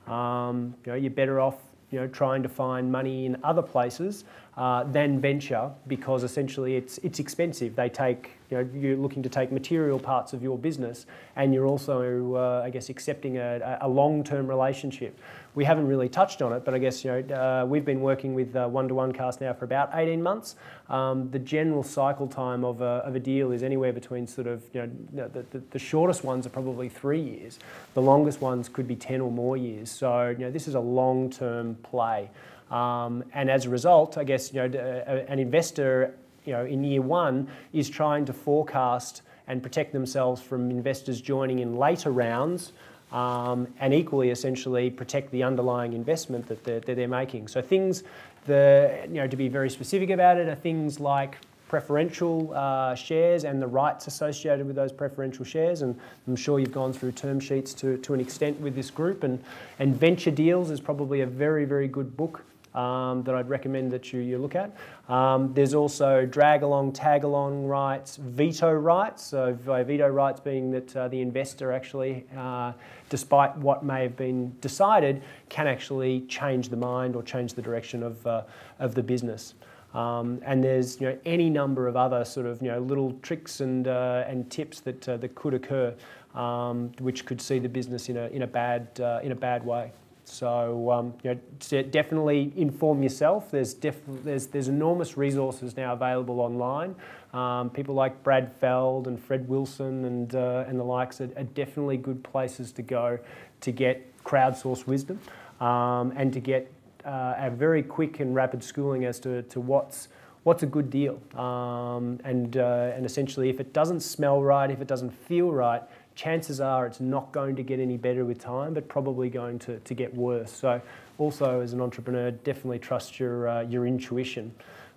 Um, you know, you're better off you know, trying to find money in other places uh, than venture because essentially it's, it's expensive. They take, you know, you're looking to take material parts of your business and you're also, uh, I guess, accepting a, a long-term relationship. We haven't really touched on it, but I guess, you know, uh, we've been working with uh, one-to-one cast now for about 18 months. Um, the general cycle time of a, of a deal is anywhere between sort of, you know, the, the, the shortest ones are probably three years. The longest ones could be 10 or more years. So, you know, this is a long-term play. Um, and as a result, I guess you know an investor, you know, in year one is trying to forecast and protect themselves from investors joining in later rounds, um, and equally, essentially, protect the underlying investment that they're, that they're making. So things, the you know, to be very specific about it, are things like preferential uh, shares and the rights associated with those preferential shares. And I'm sure you've gone through term sheets to, to an extent with this group. And, and Venture Deals is probably a very, very good book um, that I'd recommend that you, you look at. Um, there's also drag along, tag along rights, veto rights. So veto rights being that uh, the investor actually, uh, despite what may have been decided, can actually change the mind or change the direction of, uh, of the business. Um, and there's you know, any number of other sort of you know, little tricks and, uh, and tips that, uh, that could occur um, which could see the business in a, in a, bad, uh, in a bad way. So um, you know, definitely inform yourself. There's, there's, there's enormous resources now available online. Um, people like Brad Feld and Fred Wilson and, uh, and the likes are, are, definitely good places to go to get crowdsourced wisdom um, and to get uh, a very quick and rapid schooling as to, to what's, what's a good deal. Um, and, uh, and essentially, if it doesn't smell right, if it doesn't feel right, chances are it's not going to get any better with time, but probably going to, to get worse. So, also as an entrepreneur, definitely trust your, uh, your intuition.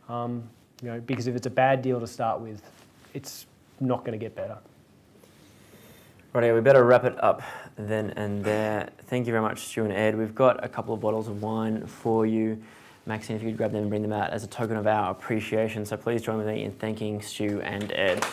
Um, you know, because if it's a bad deal to start with, it's not going to get better. Right, we better wrap it up then and there. Thank you very much, Stu and Ed. We've got a couple of bottles of wine for you. Maxine, if you could grab them and bring them out as a token of our appreciation. So please join me in thanking Stu and Ed.